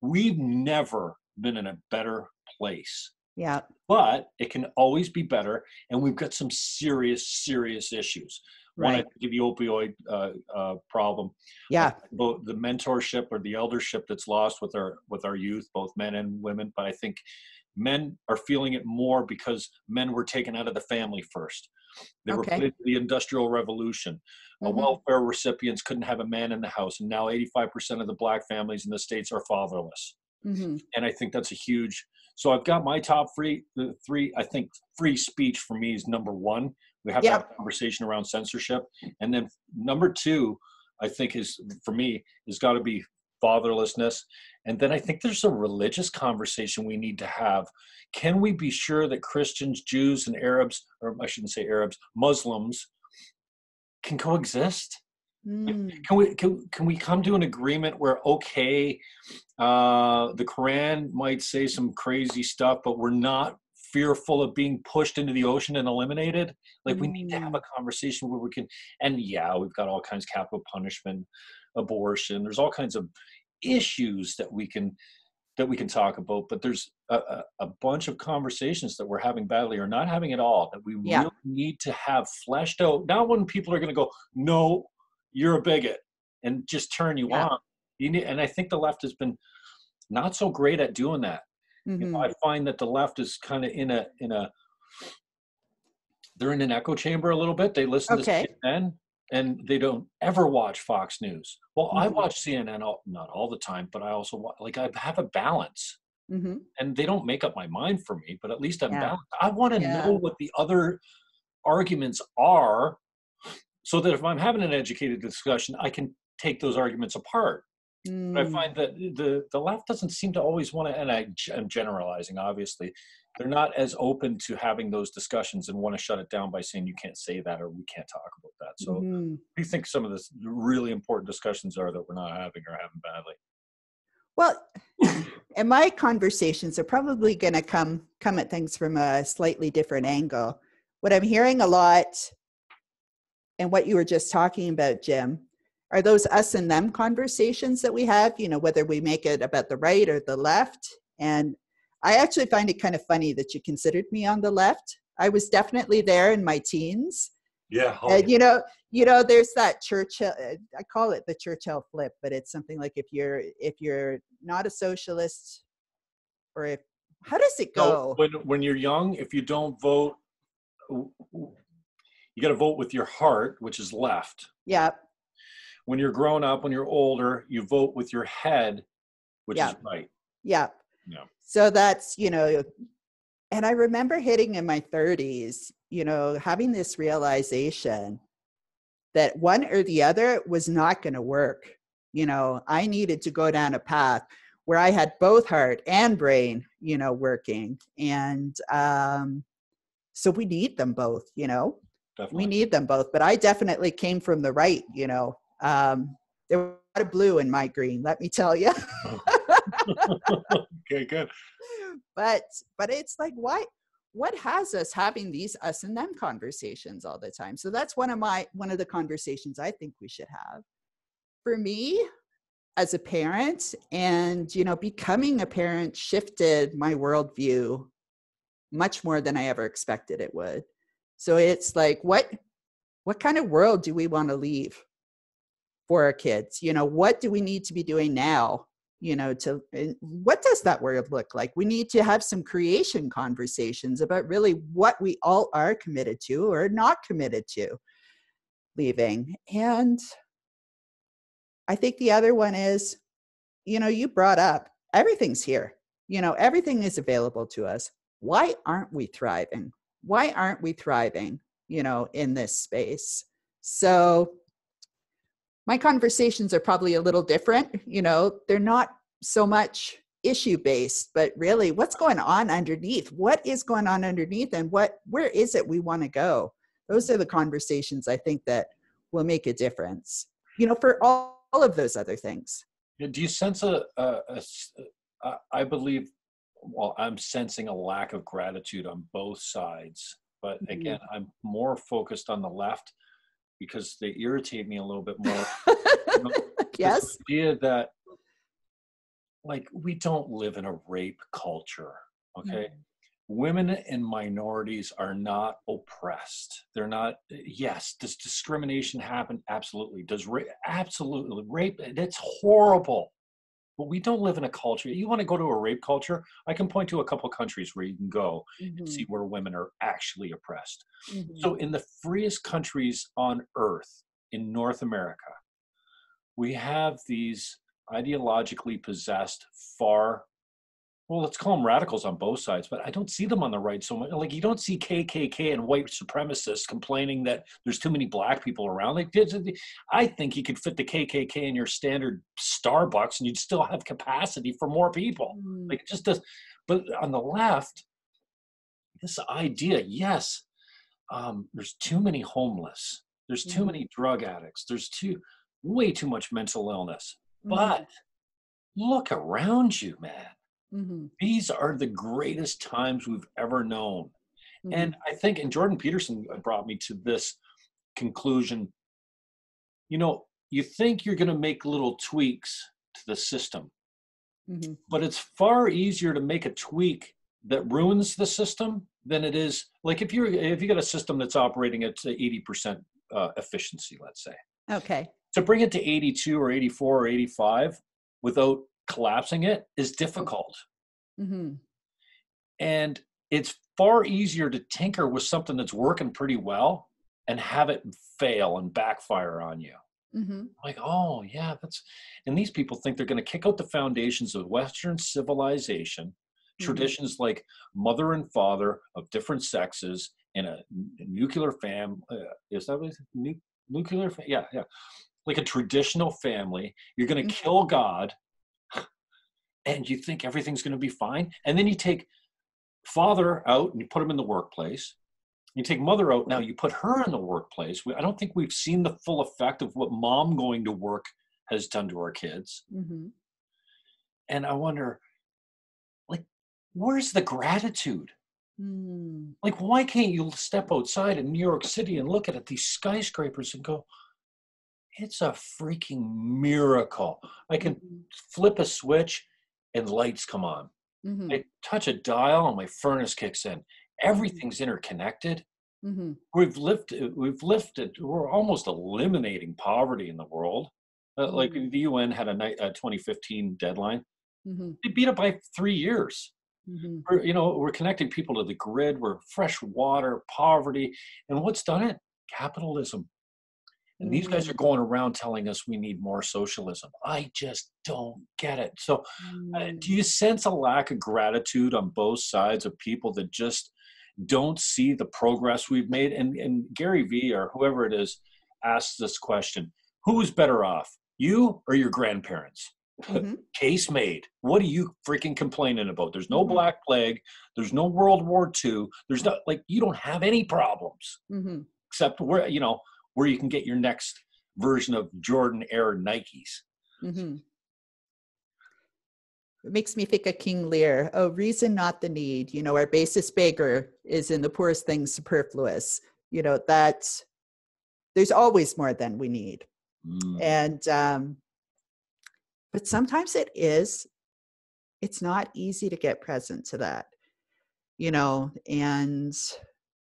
We've never been in a better place, Yeah. but it can always be better. And we've got some serious, serious issues. One, I Right. think the opioid uh, uh, problem Yeah. both the mentorship or the eldership that's lost with our with our youth both men and women but i think men are feeling it more because men were taken out of the family first they were put into the industrial revolution Uh, Mhm. welfare recipients couldn't have a man in the house and now 85% of the black families in the states are fatherless hmm and i think that's a huge so i've got my top three the three i think free speech for me is number one. We have to have a conversation around censorship. And then number two i think is for me has got to be fatherlessness. And then i think there's a religious conversation we need to have. Can we be sure that christians jews and arabs or i shouldn't say arabs muslims can coexist Mm. can we can, can we come to an agreement where okay uh the quran might say some crazy stuff but we're not fearful of being pushed into the ocean and eliminated like we need to have a conversation where we can and yeah we've got all kinds of capital punishment abortion there's all kinds of issues that we can that we can talk about but there's a, a, a bunch of conversations that we're having badly or not having at all that we Yeah. really need to have fleshed out not when people are going to go no you're a bigot and just turn you Yeah. on you need and i think the left has been not so great at doing that you know, i find that the left is kind of in a in a they're in an echo chamber a little bit they listen Okay. to cnn and they don't ever watch fox news well i Mhm. watch cnn all, not all the time but i also wa- like i have a balance Mhm. and they don't make up my mind for me but at least i'm Yeah. balanced i want to Yeah. know what the other arguments are so that if i'm having an educated discussion i can take those arguments apart but I Mm. find that the the left doesn't seem to always want to, and I, am generalizing, obviously, they're not as open to having those discussions and want to shut it down by saying you can't say that or we can't talk about that. So, what Mhm. do you think some of the really important discussions are that we're not having or having badly? Well, and my conversations are probably going to come come at things from a slightly different angle. What I'm hearing a lot, and what you were just talking about, Jim, are those us and them conversations that we have. You know, whether we make it about the right or the left. And I actually find it kind of funny that you considered me on the left. I was definitely there in my teens. Yeah. Oh, and you know, you know, there's that Churchill. I call it the Churchill flip, but it's something like if you're if you're not a socialist, or if how does it So go? when when you're young, if you don't vote, you got to vote with your heart, which is left. Yep. When you're grown up, when you're older, you vote with your head, which Yeah. is right. Yep. Yeah. So that's you know, and I remember hitting in my 30s, you know, having this realization that one or the other was not going to work. You know, I needed to go down a path where I had both heart and brain, you know, working. And um, so we need them both, you know, Definitely. we need them both. But I definitely came from the right, you know. Um, there was a lot of blue in my green, let me tell you. okay, good. but but it's like why what has us having these us and them conversations all the time so that's one of my one of the conversations i think we should have for me as a parent and you know becoming a parent shifted my worldview much more than i ever expected it would so it's like what what kind of world do we want to leave for our kids? You know what do we need to be doing now you know to eh, what does that world look like? We need to have some creation conversations about really what we all are committed to or not committed to leaving. And i think the other one is you know you brought up everything's here. You know everything is available to us. Why aren't we thriving why aren't we thriving you know in this space so my conversations are probably a little different. You know, they're not so much issue based, but really what's going on underneath? What is going on underneath and what where is it we want to go? Those are the conversations I think that will make a difference. You know, for all, all of those other things. Do you sense a, a, a, a I believe well, I'm sensing a lack of gratitude on both sides. But mm-hmm. again, mm-hmm. I'm more focused on the left because they irritate me a little bit more. you know, yes. The idea that like we don't live in a rape culture, okay? Mm-hmm. Women and minorities are not oppressed. They're not. Yes, does discrimination happen? Absolutely. Does rape? Absolutely. Rape. That's horrible. But we don't live in a culture. You want to go to a rape culture? I can point to a couple countries where you can go mm-hmm. and see where women are actually oppressed. Mm-hmm. So, in the freest countries on earth, in North America, we have these ideologically possessed, far well, let's call them radicals on both sides, but I don't see them on the right so much. Like you don't see KKK and white supremacists complaining that there's too many black people around. Like I think you could fit the KKK in your standard Starbucks and you'd still have capacity for more people. Mm. Like just does. But on the left, this idea, yes, um, there's too many homeless. There's too mm. many drug addicts. There's too way too much mental illness. Mm. But look around you, man Mm-hmm. These are the greatest times we've ever known. Mm-hmm. And I think, and Jordan Peterson brought me to this conclusion you know, you think you're going to make little tweaks to the system, mm-hmm. but it's far easier to make a tweak that ruins the system than it is like if you're if you got a system that's operating at 80% uh, efficiency let's say okay to bring it to 82 or 84 or 85 without collapsing it is difficult. Mm-hmm. And it's far easier to tinker with something that's working pretty well and have it fail and backfire on you. Mm-hmm. Like, oh, yeah, that's, and these people think they're going to kick out the foundations of Western civilization, mm-hmm. traditions like mother and father of different sexes in a, nuclear fam. Uh, is that what nu- nuclear? Fam- yeah, yeah. Like a traditional family. You're going to mm-hmm. kill God and you think everything's going to be fine. And then you take father out and you put him in the workplace. You take mother out now, you put her in the workplace. We, I don't think we've seen the full effect of what mom going to work has done to our kids. Mm-hmm. And I wonder, like, where's the gratitude? Mm. Like, why can't you step outside in New York City and look at it, these skyscrapers and go, it's a freaking miracle. I can mm-hmm. flip a switch and lights come on. Mm-hmm. I touch a dial and my furnace kicks in. Mm-hmm. Everything's interconnected. Mm-hmm. We've lifted, we've lifted, we're almost eliminating poverty in the world. Uh, like mm-hmm. the UN had a, a 2015 deadline. Mm-hmm. They beat it by three years. We're, you know, we're connecting people to the grid. We're fresh water, poverty, and what's done it? Capitalism. And these guys are mm. going around telling us we need more socialism. I just don't get it. So, uh, do you mm. sense a lack of gratitude on both sides of people that just don't see the progress we've made? And, and Gary Vee or whoever it is asks this question Who's better off, you or your grandparents? Mm-hmm. Case made. What are you freaking complaining about? There's no mm-hmm. Black Plague. There's no World War II. There's not like you don't have any problems mm-hmm. except where you know where you can get your next version of Jordan Air Nikes. Mm-hmm. It makes me think of King Lear. Oh, reason not the need. You know, our basest beggar is in the poorest thing superfluous. You know, that there's always more than we need. Mm. And, um, but sometimes it is, it's not easy to get present to that, you know, and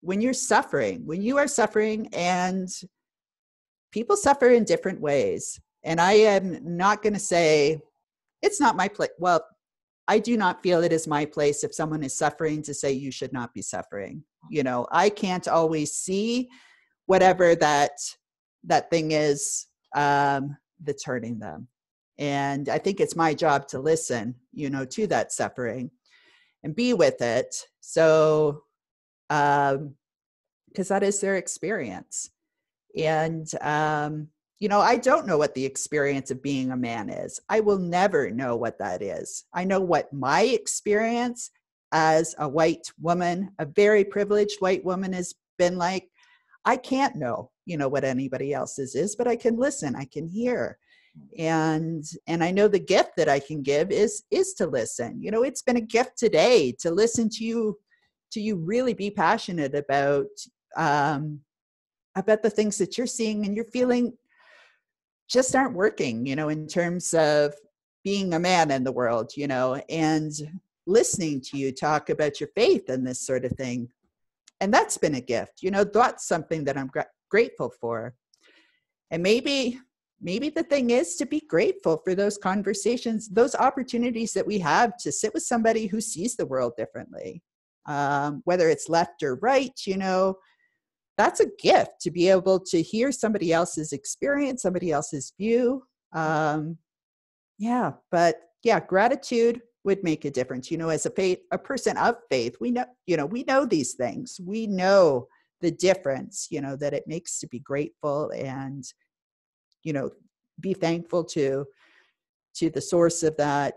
when you're suffering, when you are suffering and people suffer in different ways. And I am not going to say it's not my place. Well, I do not feel it is my place if someone is suffering to say you should not be suffering. You know, I can't always see whatever that that thing is um, that's hurting them. And I think it's my job to listen, you know, to that suffering and be with it. So, um, because that is their experience and um, you know, I don't know what the experience of being a man is. I will never know what that is. I know what my experience as a white woman, a very privileged white woman, has been like. I can't know, you know, what anybody else's is, but I can listen, I can hear. And and I know the gift that I can give is is to listen. You know, it's been a gift today to listen to you to you really be passionate about um about the things that you're seeing and you're feeling just aren't working, you know, in terms of being a man in the world, you know, and listening to you talk about your faith and this sort of thing. And that's been a gift, you know, that's something that I'm gra- grateful for. And maybe, maybe the thing is to be grateful for those conversations, those opportunities that we have to sit with somebody who sees the world differently, um, whether it's left or right, you know, that's a gift to be able to hear somebody else's experience, somebody else's view. Um, yeah, but yeah, gratitude would make a difference. You know, as a faith, a person of faith, we know, you know, we know these things. We know the difference, you know, that it makes to be grateful and, you know, be thankful to to the source of that.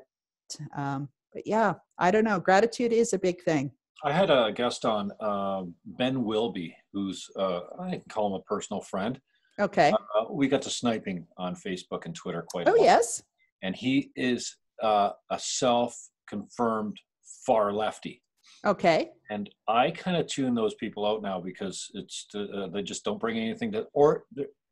Um, but yeah, I don't know. Gratitude is a big thing. I had a guest on, uh, Ben Wilby, who's uh, I can call him a personal friend. Okay. Uh, we got to sniping on Facebook and Twitter quite. Oh yes. And he is uh, a self-confirmed far lefty. Okay. And I kind of tune those people out now because it's uh, they just don't bring anything to, or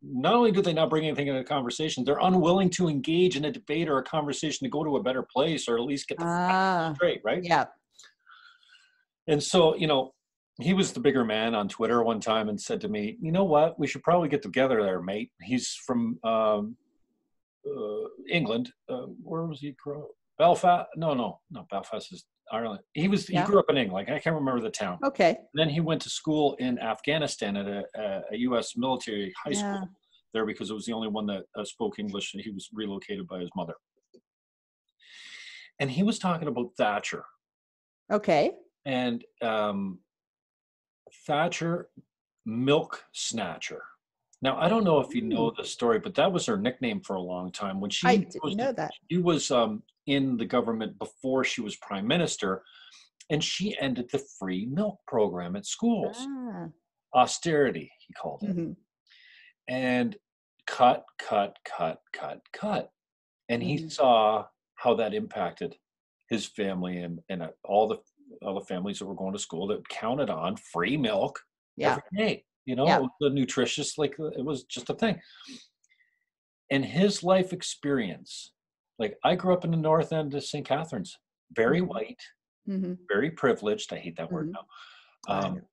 not only do they not bring anything in the conversation, they're unwilling to engage in a debate or a conversation to go to a better place or at least get the ah, straight, right? Yeah. And so, you know, he was the bigger man on Twitter one time and said to me, "You know what? We should probably get together there, mate." He's from um, uh, England. Uh, where was he? Grow? Belfast? No, no, no. Belfast is Ireland. He was. Yeah. He grew up in England. I can't remember the town. Okay. then he went to school in Afghanistan at a, a, a U.S. military high Yeah. school there because it was the only one that uh, spoke English. And he was relocated by his mother. And he was talking about Thatcher Okay. and um, Thatcher Milk Snatcher. Now I don't know if you know the story, but that was her nickname for a long time. When she I didn't was, know that. she was um, in the government before she was prime minister, and she ended the free milk program at schools. Ah, Austerity, he called it, mhm. and cut, cut, cut, cut, cut. And he Mhm. saw how that impacted his family and and uh, all the all the families that were going to school that counted on free milk Yeah. every day. You know, Yeah. the nutritious, like uh, it was just a thing. And his life experience, like I grew up in the north end of St. Catharines, very Mhm. white, Mhm. very privileged. I hate that word Mhm. now. Um,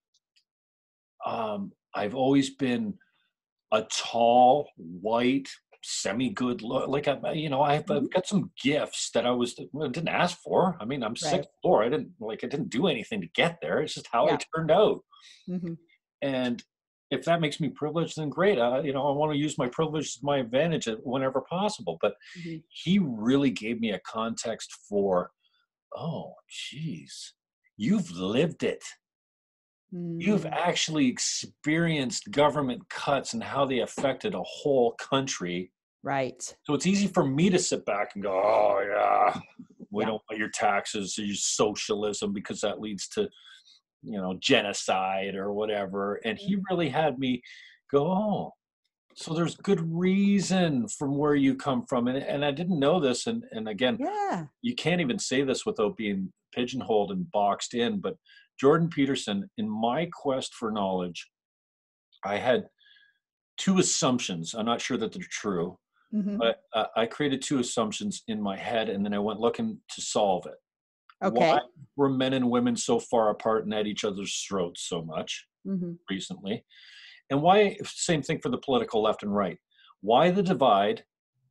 um, I've always been a tall, white, semi-good look. Like I, you know, I've. I've got some gifts that I was I didn't ask for. I mean, I'm Right. four. I didn't like I didn't do anything to get there. It's just how I turned out. Mhm. And if that makes me privileged, then great. Uh, you know, I want to use my privilege to my advantage whenever possible. But Mhm. he really gave me a context for, oh, geez, you've lived it. You've Mm. actually experienced government cuts and how they affected a whole country. Right. So it's easy for me to sit back and go, oh, yeah, we Yeah. don't pay your taxes, you socialism, because that leads to, you know, genocide or whatever. And he Mm-hmm. really had me go, oh, so there's good reason from where you come from. And, and I didn't know this. And, and again, Yeah. you can't even say this without being pigeonholed and boxed in. But Jordan Peterson, in my quest for knowledge, I had two assumptions. I'm not sure that they're true, Mhm. but uh, I created two assumptions in my head, and then I went looking to solve it. Okay. Why were men and women so far apart and at each other's throats so much Mhm. recently? And why, same thing for the political left and right. Why the divide?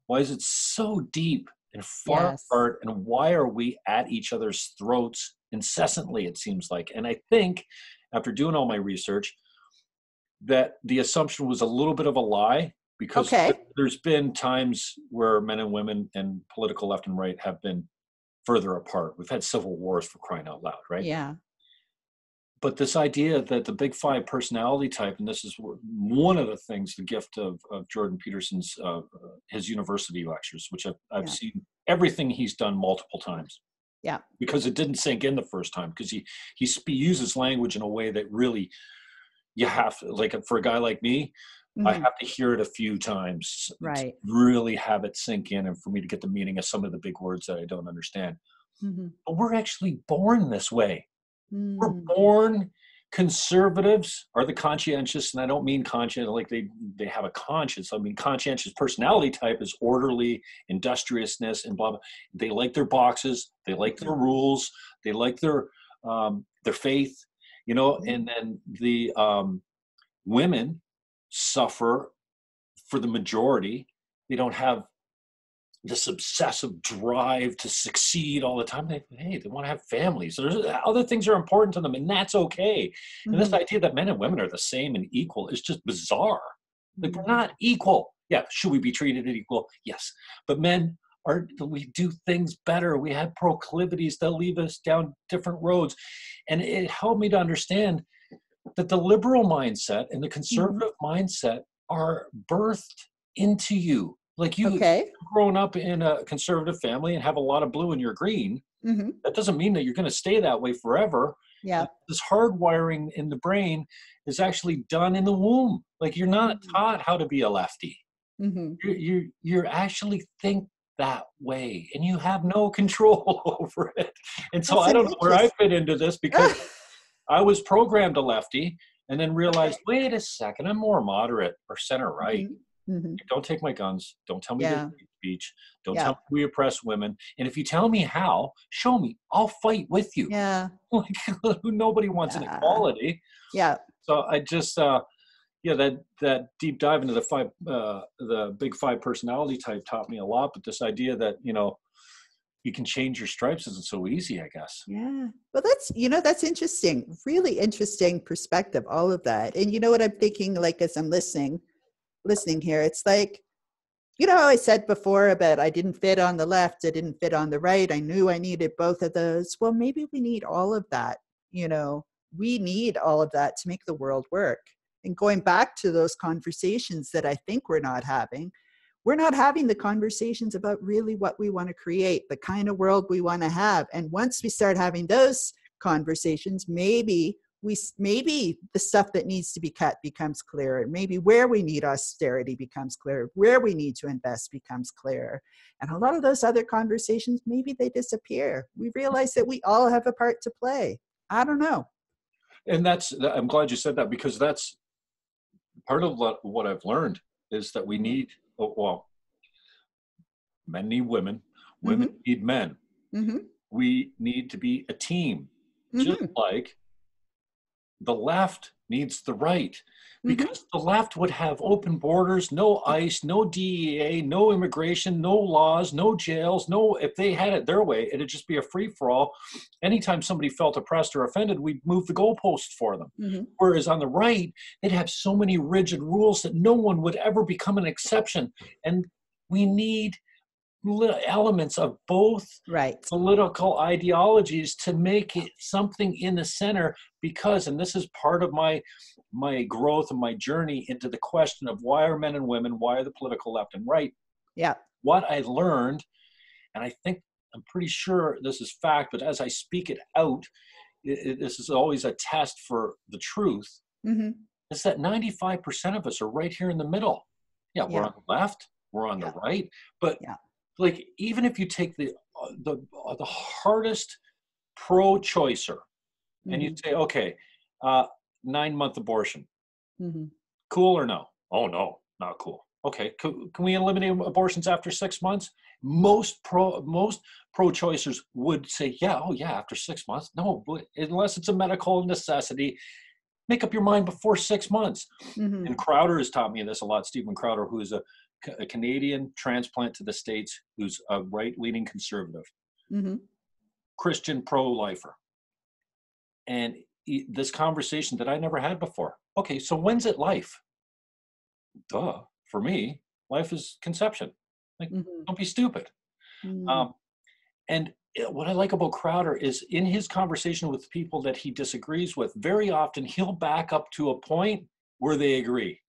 Why is it so deep and far Yes. apart? And why are we at each other's throats incessantly, it seems like? And I think after doing all my research, that the assumption was a little bit of a lie because Okay. there's been times where men and women and political left and right have been further apart. We've had civil wars for crying out loud, right? Yeah. but this idea that the big five personality type, and this is one of the things, the gift of, of Jordan Peterson's uh, his university lectures, which I've, I've yeah. seen everything he's done multiple times. Yeah, because it didn't sink in the first time because he he uses language in a way that really you have to like for a guy like me. Mm-hmm. I have to hear it a few times right. really have it sink in and for me to get the meaning of some of the big words that I don't understand. Mm-hmm. But we're actually born this way. Mm. We're born conservatives are the conscientious, and I don't mean conscientious like they they have a conscience. I mean conscientious personality type is orderly, industriousness, and blah blah. They like their boxes, they like their rules, they like their um, their faith, you know. Mm-hmm. And then the um, women suffer for the majority. They don't have this obsessive drive to succeed all the time. They, hey, they want to have families. There's other things are important to them, and that's okay. Mm-hmm. And this mm-hmm. idea that men and women are the same and equal is just bizarre. Like we're mm-hmm. not equal. Yeah, should we be treated equal? Yes, but men are. We do things better. We have proclivities that lead us down different roads, and it helped me to understand that the liberal mindset and the mm-hmm. conservative mm-hmm. mindset are birthed into you like you okay. grown up in a conservative family and have a lot of blue in your green. Mm-hmm. That doesn't mean that you're going to stay that way forever. Yeah. This hardwiring in the brain is actually done in the womb. Like you're not mm-hmm. taught how to be a lefty. Mm-hmm. You you you're actually think that way, and you have no control over it. And so That's I don't know where I fit into this because I was programmed a lefty, and then realized, wait a second, I'm more moderate or center right. Mm-hmm. Mm-hmm. Don't take my guns. Don't tell me yeah. to speech. Don't yeah. tell me we oppress women. And if you tell me how, show me. I'll fight with you. Yeah. like nobody wants yeah. inequality. Yeah. So I just uh yeah, that that deep dive into the five uh the big five personality type taught me a lot. But this idea that, you know, you can change your stripes isn't so easy, I guess. Yeah. Well, that's, you know, that's interesting. Really interesting perspective, all of that. And you know what I'm thinking, like, as I'm listening, listening here. It's like, you know, I said before about I didn't fit on the left, I didn't fit on the right. I knew I needed both of those. Well, maybe we need all of that. You know, we need all of that to make the world work. And going back to those conversations that I think we're not having, we're not having the conversations about really what we want to create, the kind of world we want to have. And once we start having those conversations, maybe we maybe the stuff that needs to be cut becomes clearer. Maybe where we need austerity becomes clearer. Where we need to invest becomes clearer. And a lot of those other conversations maybe they disappear. We realize that we all have a part to play. I don't know. And that's i'm glad you said that because that's part of what i've learned is that we need well men need women women mm-hmm. need men mm-hmm. we need to be a team mm-hmm. just like the left needs the right mm-hmm. because mm-hmm. the left would have open borders, no ICE, no DEA, no immigration, no laws, no jails, no. If they had it their way, it'd just be a free for all. Anytime somebody felt oppressed or offended, we'd move the goalpost for them. Mm-hmm. Whereas on the right, they'd have so many rigid rules that no one would ever become an exception. And we need elements of both right. political ideologies to make it something in the center because and this is part of my my growth and my journey into the question of why are men and women why are the political left and right yeah what i learned and i think i'm pretty sure this is fact but as i speak it out it, it, this is always a test for the truth mm-hmm. is that 95% of us are right here in the middle yeah, yeah. we're on the left we're on yeah. the right but yeah like even if you take the uh, the uh, the hardest pro-choicer mm-hmm. and you mm-hmm. say okay uh nine month abortion mm-hmm. cool or no oh no not cool okay can, can we eliminate abortions after six months most pro most pro-choicers would say yeah oh yeah after six months no unless it's a medical necessity make up your mind before six months mm-hmm. and crowder has taught me this a lot steven crowder who is a a Canadian transplant to the States who's a right leaning conservative, mm-hmm. Christian pro lifer. And he, this conversation that I never had before. Okay, so when's it life? Duh. For me, life is conception. Like, mm-hmm. don't be stupid. Mm-hmm. Um, and eh, what I like about Crowder is in his conversation with people that he disagrees with, very often he'll back up to a point where they agree.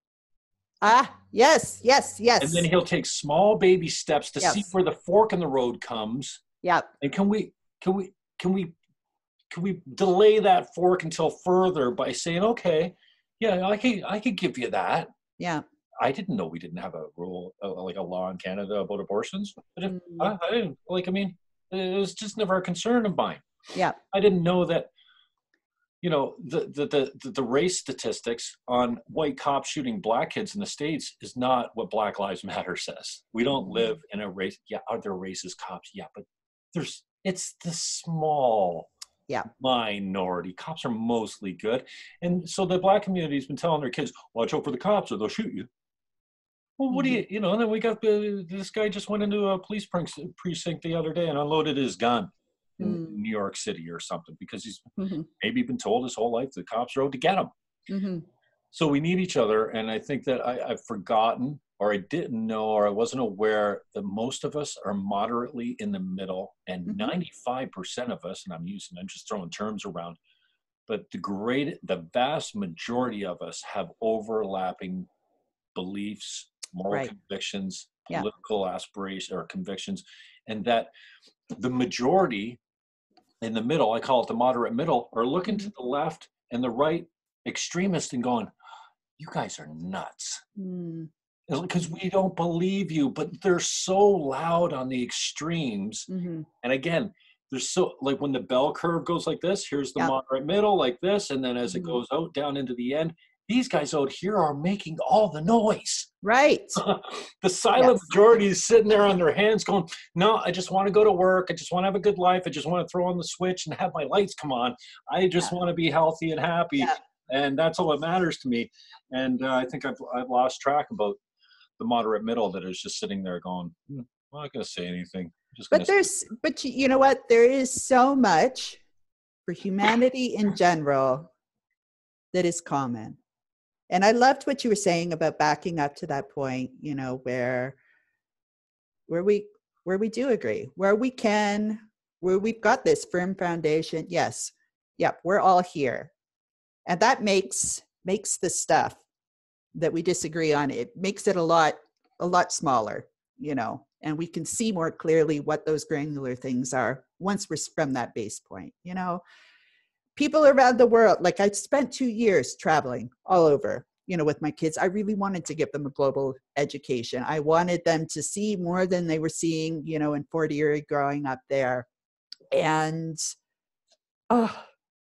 Ah, yes, yes, yes. And then he'll take small baby steps to see where the fork in the road comes. Yep. And can we can we can we can we delay that fork until further by saying, okay, yeah, I can I can give you that. Yeah. I didn't know we didn't have a rule uh, like a law in Canada about abortions. I didn't, Mm, I, I didn't like. I mean, it was just never a concern of mine. Yeah. I didn't know that. You know the the the, the, race statistics on white cops shooting black kids in the states is not what Black Lives Matter says. We don't Mhm. live in a race. Yeah, are there racist cops? Yeah, but there's it's the small Yeah. minority. Cops are mostly good, and so the black community has been telling their kids, "Watch out for the cops, or they'll shoot you." Well, what do you, you know? And then we got the, this guy just went into a police precinct the other day and unloaded his gun in Mm. New York City or something because he's mhm, maybe been told his whole life the cops rode to get him. mhm. So we need each other, and I think that I, I've forgotten, or I didn't know, or I wasn't aware that most of us are moderately in the middle, and Mhm. ninety-five percent of us, and I'm using, I'm just throwing terms around, but the great, the vast majority of us have overlapping beliefs, moral Right. convictions, Yeah. political aspirations or convictions, and that the majority in the middle, I call it the moderate middle, are looking to the left and the right extremist and going, "You guys are nuts." Mm, Because we don't believe you, but they're so loud on the extremes. mhm. And again, there's so like when the bell curve goes like this, here's the Yeah. moderate middle like this, and then as it Mhm. goes out down into the end, these guys out here are making all the noise. Right. the silent Yes. majority is sitting there on their hands going, No, I just want to go to work. I just want to have a good life. I just want to throw on the switch and have my lights come on. I just want to be healthy and happy. Yeah. And that's all that matters to me. And uh, I think I've, I've lost track about the moderate middle that is just sitting there going, hmm, I'm not going to say anything. Just But there's, but you, you know what? There is so much for humanity in general that is common. And I loved what you were saying about backing up to that point, you know, where where we where we do agree, where we can, where we've got this firm foundation. Yes. Yep, we're all here. And that makes makes the stuff that we disagree on, it makes it a lot a lot smaller, you know, and we can see more clearly what those granular things are once we're from that base point, you know. People around the world, like I spent two years traveling all over, you know, with my kids. I really wanted to give them a global education. I wanted them to see more than they were seeing, you know, in 40 year growing up there. And, oh,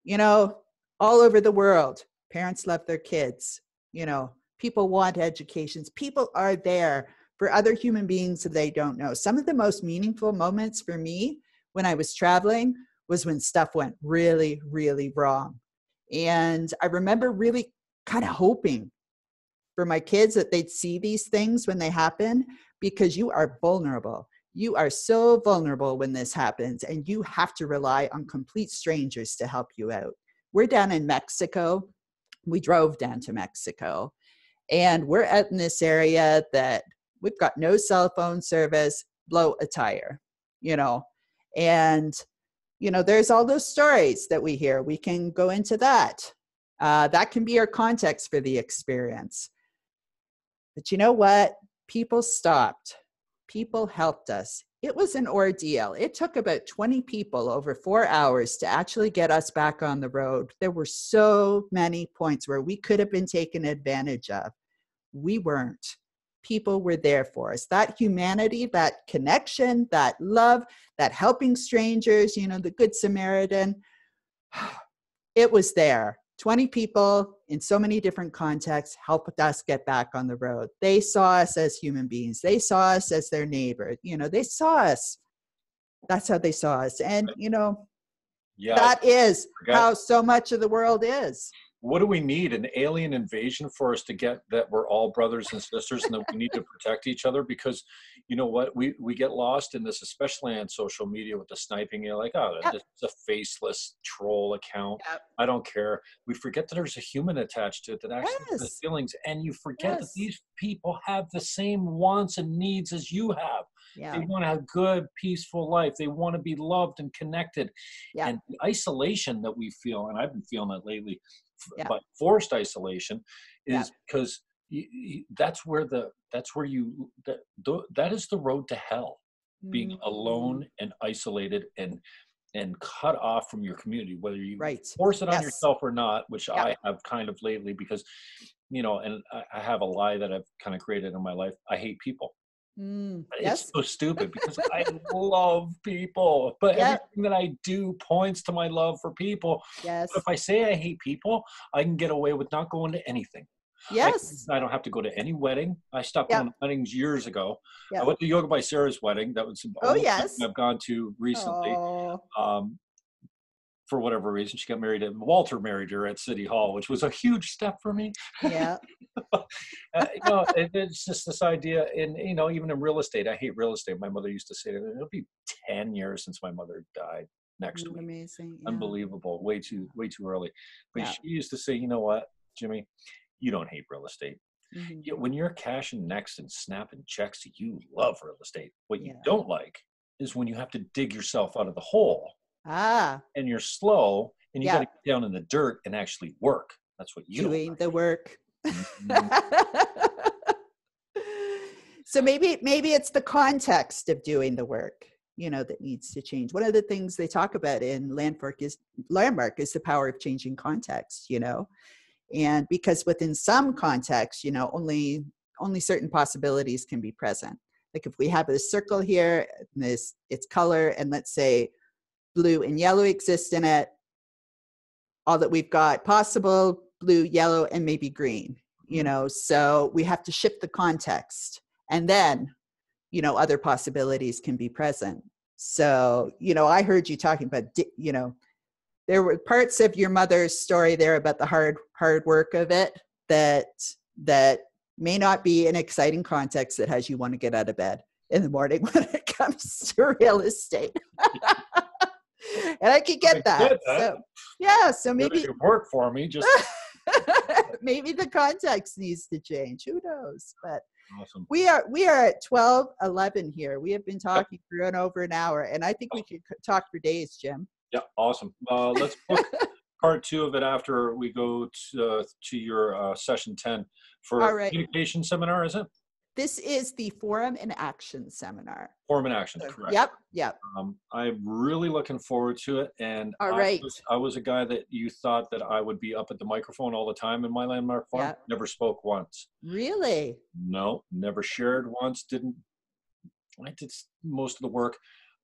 you know, all over the world, parents love their kids, you know, people want educations. People are there for other human beings that they don't know. Some of the most meaningful moments for me when I was traveling was when stuff went really, really wrong. And I remember really kind of hoping for my kids that they'd see these things when they happen because you are vulnerable. You are so vulnerable when this happens, and you have to rely on complete strangers to help you out. We're down in Mexico. We drove down to Mexico, and we're out in this area that we've got no cell phone service, blow a tire, you know. And, you know, there's all those stories that we hear. We can go into that. Uh, that can be our context for the experience. But you know what? People stopped, people helped us. It was an ordeal. It took about 20 people over four hours to actually get us back on the road. There were so many points where we could have been taken advantage of. We weren't people were there for us. That humanity, that connection, that love, that helping strangers, you know, the Good Samaritan, it was there. 20 people in so many different contexts helped us get back on the road. They saw us as human beings, they saw us as their neighbor. You know, they saw us. That's how they saw us. And, you know, Yeah. that is how so much of the world is. What do we need? An alien invasion for us to get that we're all brothers and sisters and that we need to protect each other? Because you know what? We we get lost in this, especially on social media with the sniping. You're like, oh, Yep. this is a faceless troll account. Yep. I don't care. We forget that there's a human attached to it that actually has feelings, and you forget that these people have the same wants and needs as you have. Yeah. They want to have good, peaceful life. They want to be loved and connected. Yeah. And the isolation that we feel, and I've been feeling it lately, Yeah. but forced isolation is because y y that's where the that's where you that that is the road to hell being Mm, alone and isolated and and cut off from your community whether you Right. force it on Yes. yourself or not which Yeah. i have kind of lately because you know and I, I have a lie that i've kind of created in my life i hate people Mm, But yes. it's so stupid because i love people but Yeah. everything that i do points to my love for people Yes. but if i say i hate people i can get away with not going to anything Yes. I don't have to go to any wedding. I stopped Yeah. going to weddings years ago. Yeah. I went to Yoga by Sarah's wedding. That was the Oh, yes. I've gone to recently. Oh, Um, for whatever reason, she got married, and Walter married her at City Hall, which was a huge step for me. yeah. Uh, you know, it, it's just this idea, and you know, even in real estate, I hate real estate. My mother used to say, "It'll be ten years since my mother died next week." Amazing. yeah. Unbelievable, way too, way too early. But Yeah. she used to say, "You know what, Jimmy, you don't hate real estate." Mhm. Yeah, when you're cashing necks and snapping checks, you love real estate. What you Yeah. don't like is when you have to dig yourself out of the hole Ah, and you're slow and you Yeah. got to get down in the dirt and actually work. That's what you doing like. the work. Mhm. so maybe maybe it's the context of doing the work you know that needs to change one of the things they talk about in landmark is landmark is the power of changing context you know and because within some contexts you know only only certain possibilities can be present like if we have a circle here and this its color and let's say blue and yellow exist in it. All that we've got possible blue yellow and maybe green you mm-hmm. know so we have to shift the context. And then you know other possibilities can be present. So you know i heard you talking about you know there were parts of your mother's story there about the hard hard work of it that that may not be an exciting context that has you want to get out of bed in the morning when it comes to real estate and i could get I that, get that. so yeah so Maybe it work for me. Just maybe the context needs to change who knows but awesome. we are we are at twelve eleven here we have been talking for an over an hour and i think we could talk for days jim Yeah, awesome. Uh, let's book part two of it after we go to, uh, to your uh, session 10 for right. communication seminar, is it? This is the forum and action seminar Forum and action, correct. yep yep Um, I'm really looking forward to it. And All I, right. was, I was a guy that you thought that I would be up at the microphone all the time in my landmark forum. Yeah. Never spoke once. really No, never shared once. Didn't. I did most of the work.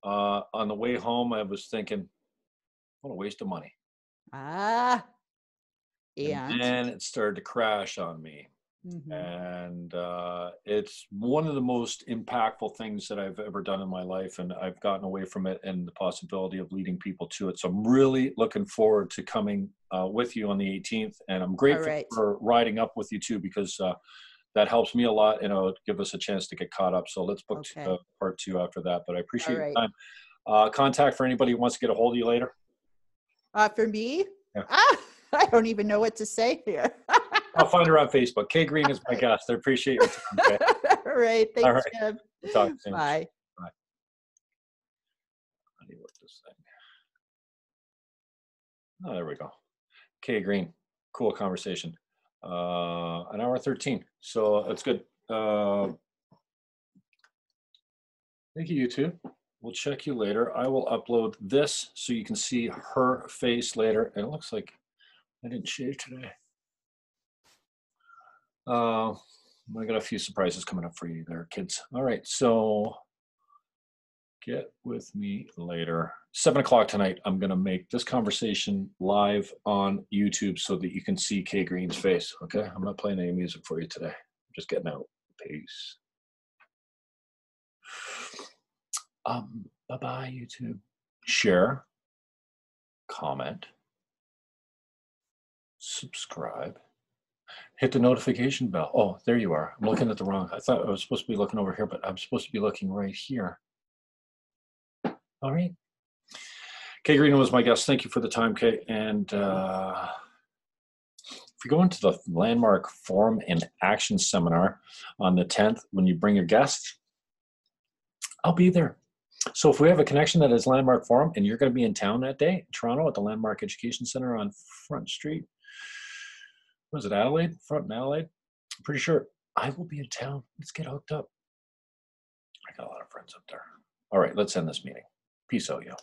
Uh, on the way home, I was thinking, what a waste of money. ah And and then it started to crash on me. Mhm. and uh, it's one of the most impactful things that I've ever done in my life, and I've gotten away from it and the possibility of leading people to it. So I'm really looking forward to coming uh, with you on the 18th, and I'm grateful right. for riding up with you too because uh, that helps me a lot, and it'll give us a chance to get caught up. So let's book Okay. uh, part two after that. But I appreciate right. your time. Uh, contact for anybody who wants to get a hold of you later. uh, for me Yeah. ah, i don't even know what to say here I'll find her on Facebook. Kay Green is my guest. I appreciate your time. Kay. all right thanks All right. jim We'll talk soon. bye I need to work this thing. Oh, there we go. Kay Green, cool conversation. Uh, an hour 13. So that's good. Uh, thank you, you two. We'll check you later. I will upload this so you can see her face later. And it looks like I didn't shave today. Uh, I got a few surprises coming up for you there, kids. All right, so get with me later. Seven o'clock tonight, I'm going to make this conversation live on YouTube so that you can see Kay Green's face. Okay, I'm not playing any music for you today. I'm just getting out. Peace. Um, bye bye, YouTube. Share, comment, subscribe, hit the notification bell. Oh, there you are. I'm looking at the wrong. I thought I was supposed to be looking over here, but I'm supposed to be looking right here. All right. Kay Green was my guest. Thank you for the time, Kay. And uh, if you go into the Landmark Forum and Action Seminar on the 10th, when you bring your guests, I'll be there. So if we have a connection that is Landmark Forum and you're going to be in town that day, Toronto at the Landmark Education Center on Front Street, was it Adelaide? Front in Adelaide? Pretty sure I will be in town. Let's get hooked up. I got a lot of friends up there. All right, let's end this meeting. Peace out, yo.